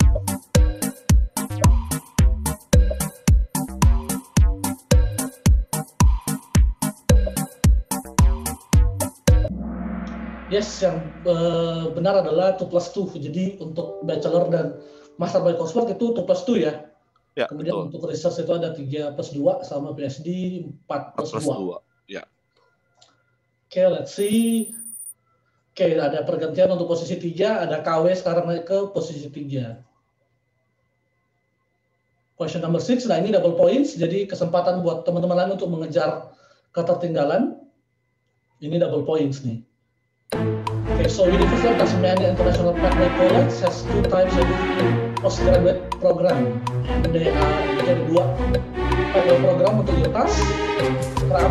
Yes, yang uh, benar adalah 2 plus 2. Jadi untuk bachelor dan master by coursework itu 2 plus 2 ya. Ya, Kemudian betul. untuk research itu ada 3 plus 2 sama PhD 4 plus, plus 2. 2. Ya. Oke, let's see. Oke, ada pergantian untuk posisi 3, ada KW sekarang naik ke posisi 3. Question number 6, nah ini double points, jadi kesempatan buat teman-teman lain untuk mengejar ketertinggalan. Ini double points nih. Okay, so University of Tasmania International Pathway College has two types of postgraduate program. They are jadi dua pathway program untuk UTAS. Kira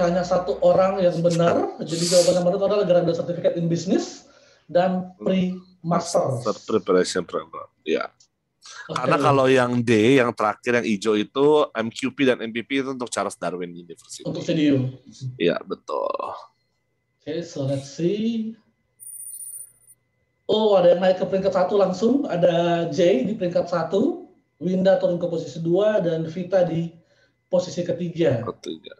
hanya satu orang yang benar. Jadi jawaban yang benar adalah Graduate Certificate in Business dan Pre-Master. Master preparation program. Ya. Oke. Karena kalau yang D, yang terakhir yang hijau itu MQP dan MPP itu untuk Charles Darwin University. Untuk CDU. Iya, betul. Oke, so let's see. Oh, ada yang naik ke peringkat satu langsung. Ada J di peringkat satu, Winda turun ke posisi dua, dan Vita di posisi ketiga. Ketiga.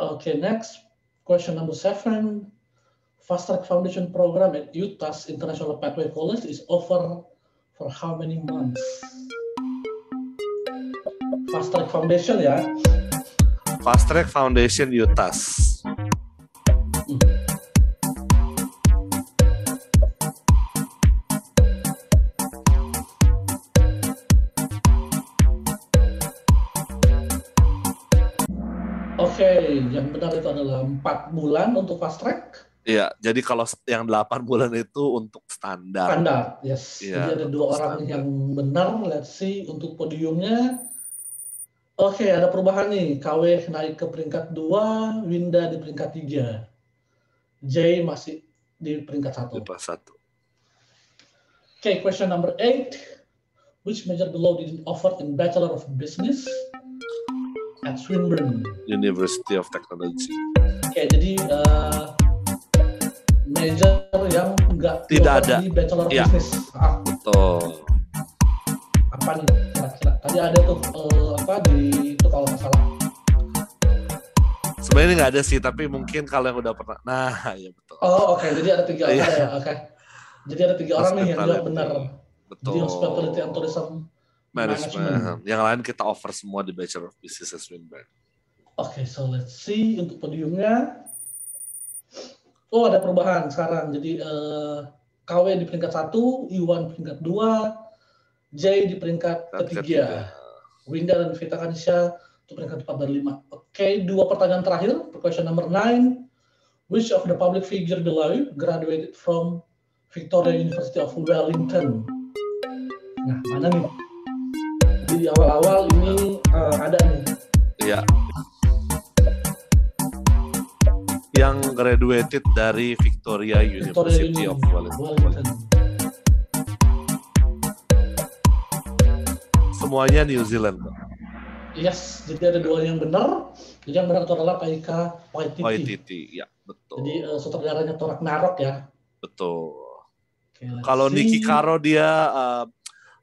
Okay, next question number seven. Fast Track Foundation program at UTAS International Pathway College is over for how many months? Fast Track Foundation ya. Fast Track Foundation UTAS. Oke, yang benar itu adalah empat bulan untuk fast track. Iya, jadi kalau yang 8 bulan itu untuk standar. Standar, yes. Iya, Jadi ada dua orang standar. yang benar. Let's see untuk podiumnya. Oke, ada perubahan nih. KW naik ke peringkat dua, Winda di peringkat tiga. J masih di peringkat satu. Di pas satu. Okay, question number eight. Which major below didn't offer in Bachelor of Business? At Swinburne. University of Technology. Oke, jadi uh, major yang enggak Tidak ada. di Bachelor Iya. Business. Ah, Betul. apa nih kira-kira? Tadi ada tuh uh, apa di itu kalau nggak salah. Sebenarnya nggak ada sih, tapi mungkin kalau yang udah pernah. Nah, ya betul. Oh, oke. Jadi ada tiga orang Iya. ya. Oke. Jadi ada tiga orang nih yang jawab benar. Betul. Jadi hospitality and tourism Management. management. Yang lain kita offer semua di Bachelor of Business at Swinburne. Oke, so let's see untuk podiumnya. Oh, ada perubahan sekarang. Jadi eh, KW di peringkat satu, Iwan peringkat dua, J di peringkat ketiga, Winda dan Vita Kanisha itu peringkat 4 dan 5. Oke, dua pertanyaan terakhir. Question number 9. Which of the public figure below graduated from Victoria University of Wellington? Nah, mana nih? Di awal-awal ini eh, ada nih. Iya. Yang graduated dari Victoria Victoria University of Wellington. Wellington. Semuanya New Zealand. Yes, jadi ada dua yang benar. Jadi yang benar itu adalah Taika Waititi. YTT, ya betul. Jadi eh, sutradaranya Torak Narok ya. betul. Let's Kalau see. Nicky Caro dia uh,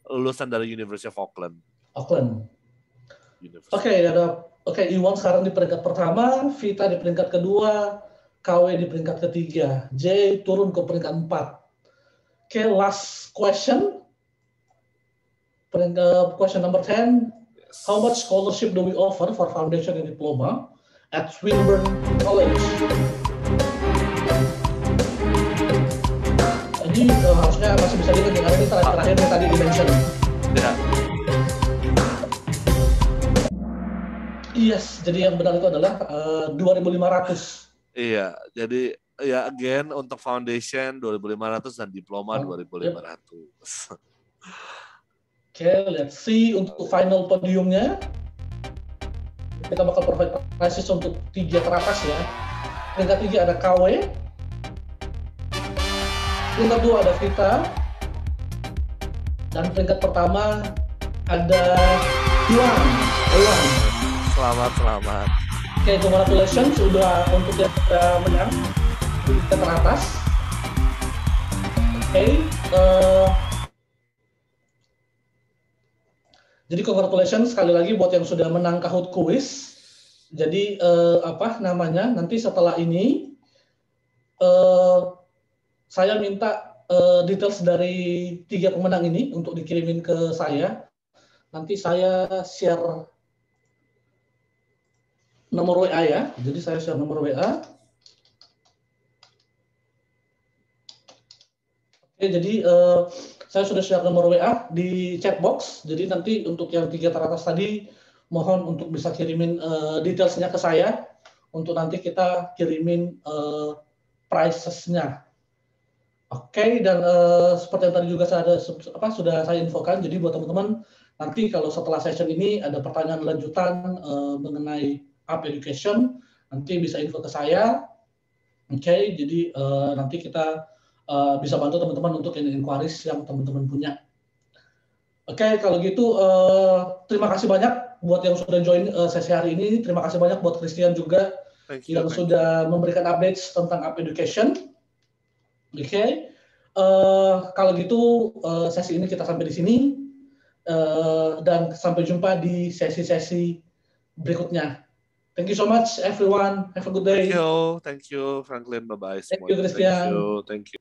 lulusan dari University of Auckland. Auckland. Oke, ada oke Iwan sekarang di peringkat pertama, Vita di peringkat kedua, KW di peringkat ketiga, J turun ke peringkat empat. Oke, last question. Peringkat question number 10. Yes. How much scholarship do we offer for foundation and diploma at Swinburne College? Jadi eh, harusnya masih bisa diingat ya, karena ini terakhir-terakhir yang tadi di mention. Ya, Yes, jadi yang benar itu adalah eh, 2.500. iya. Jadi ya again untuk foundation 2.500 dan diploma Oh, 2.500. Oke, let's see untuk final podiumnya. Kita bakal provide prices untuk tiga teratas ya. Peringkat tiga ada KW. Peringkat dua ada Vita. Dan peringkat pertama ada Iwan. Iwan. Selamat, selamat. Oke, congratulations sudah untuk yang sudah menang peringkat teratas. Oke, eh, jadi congratulations sekali lagi buat yang sudah menang Kahoot Quiz. Jadi eh, apa namanya? Nanti setelah ini eh, saya minta eh, details dari tiga pemenang ini untuk dikirimin ke saya. Nanti saya share nomor WA ya. Jadi saya share nomor WA. Oke, jadi eh, saya sudah share nomor WA di chat box. Jadi nanti untuk yang tiga teratas tadi mohon untuk bisa kirimin eh, detailsnya ke saya untuk nanti kita kirimin eh, prices-nya. Oke, dan eh, seperti yang tadi juga saya ada apa sudah saya infokan. Jadi buat teman-teman nanti kalau setelah session ini ada pertanyaan lanjutan eh, mengenai up education, nanti bisa info ke saya. Oke, jadi eh, nanti kita eh, bisa bantu teman-teman untuk inquiries yang teman-teman punya. Oke, kalau gitu eh, terima kasih banyak buat yang sudah join eh, sesi hari ini. Terima kasih banyak buat Christian juga Thank you. yang you. sudah memberikan updates tentang up education. Oke, Eh, kalau gitu eh, sesi ini kita sampai di sini Eh, dan sampai jumpa di sesi-sesi berikutnya. Thank you so much everyone. Have a good day. Thank you, thank you, Franklin. Bye bye. Thank you, Christian. Thank you, thank you.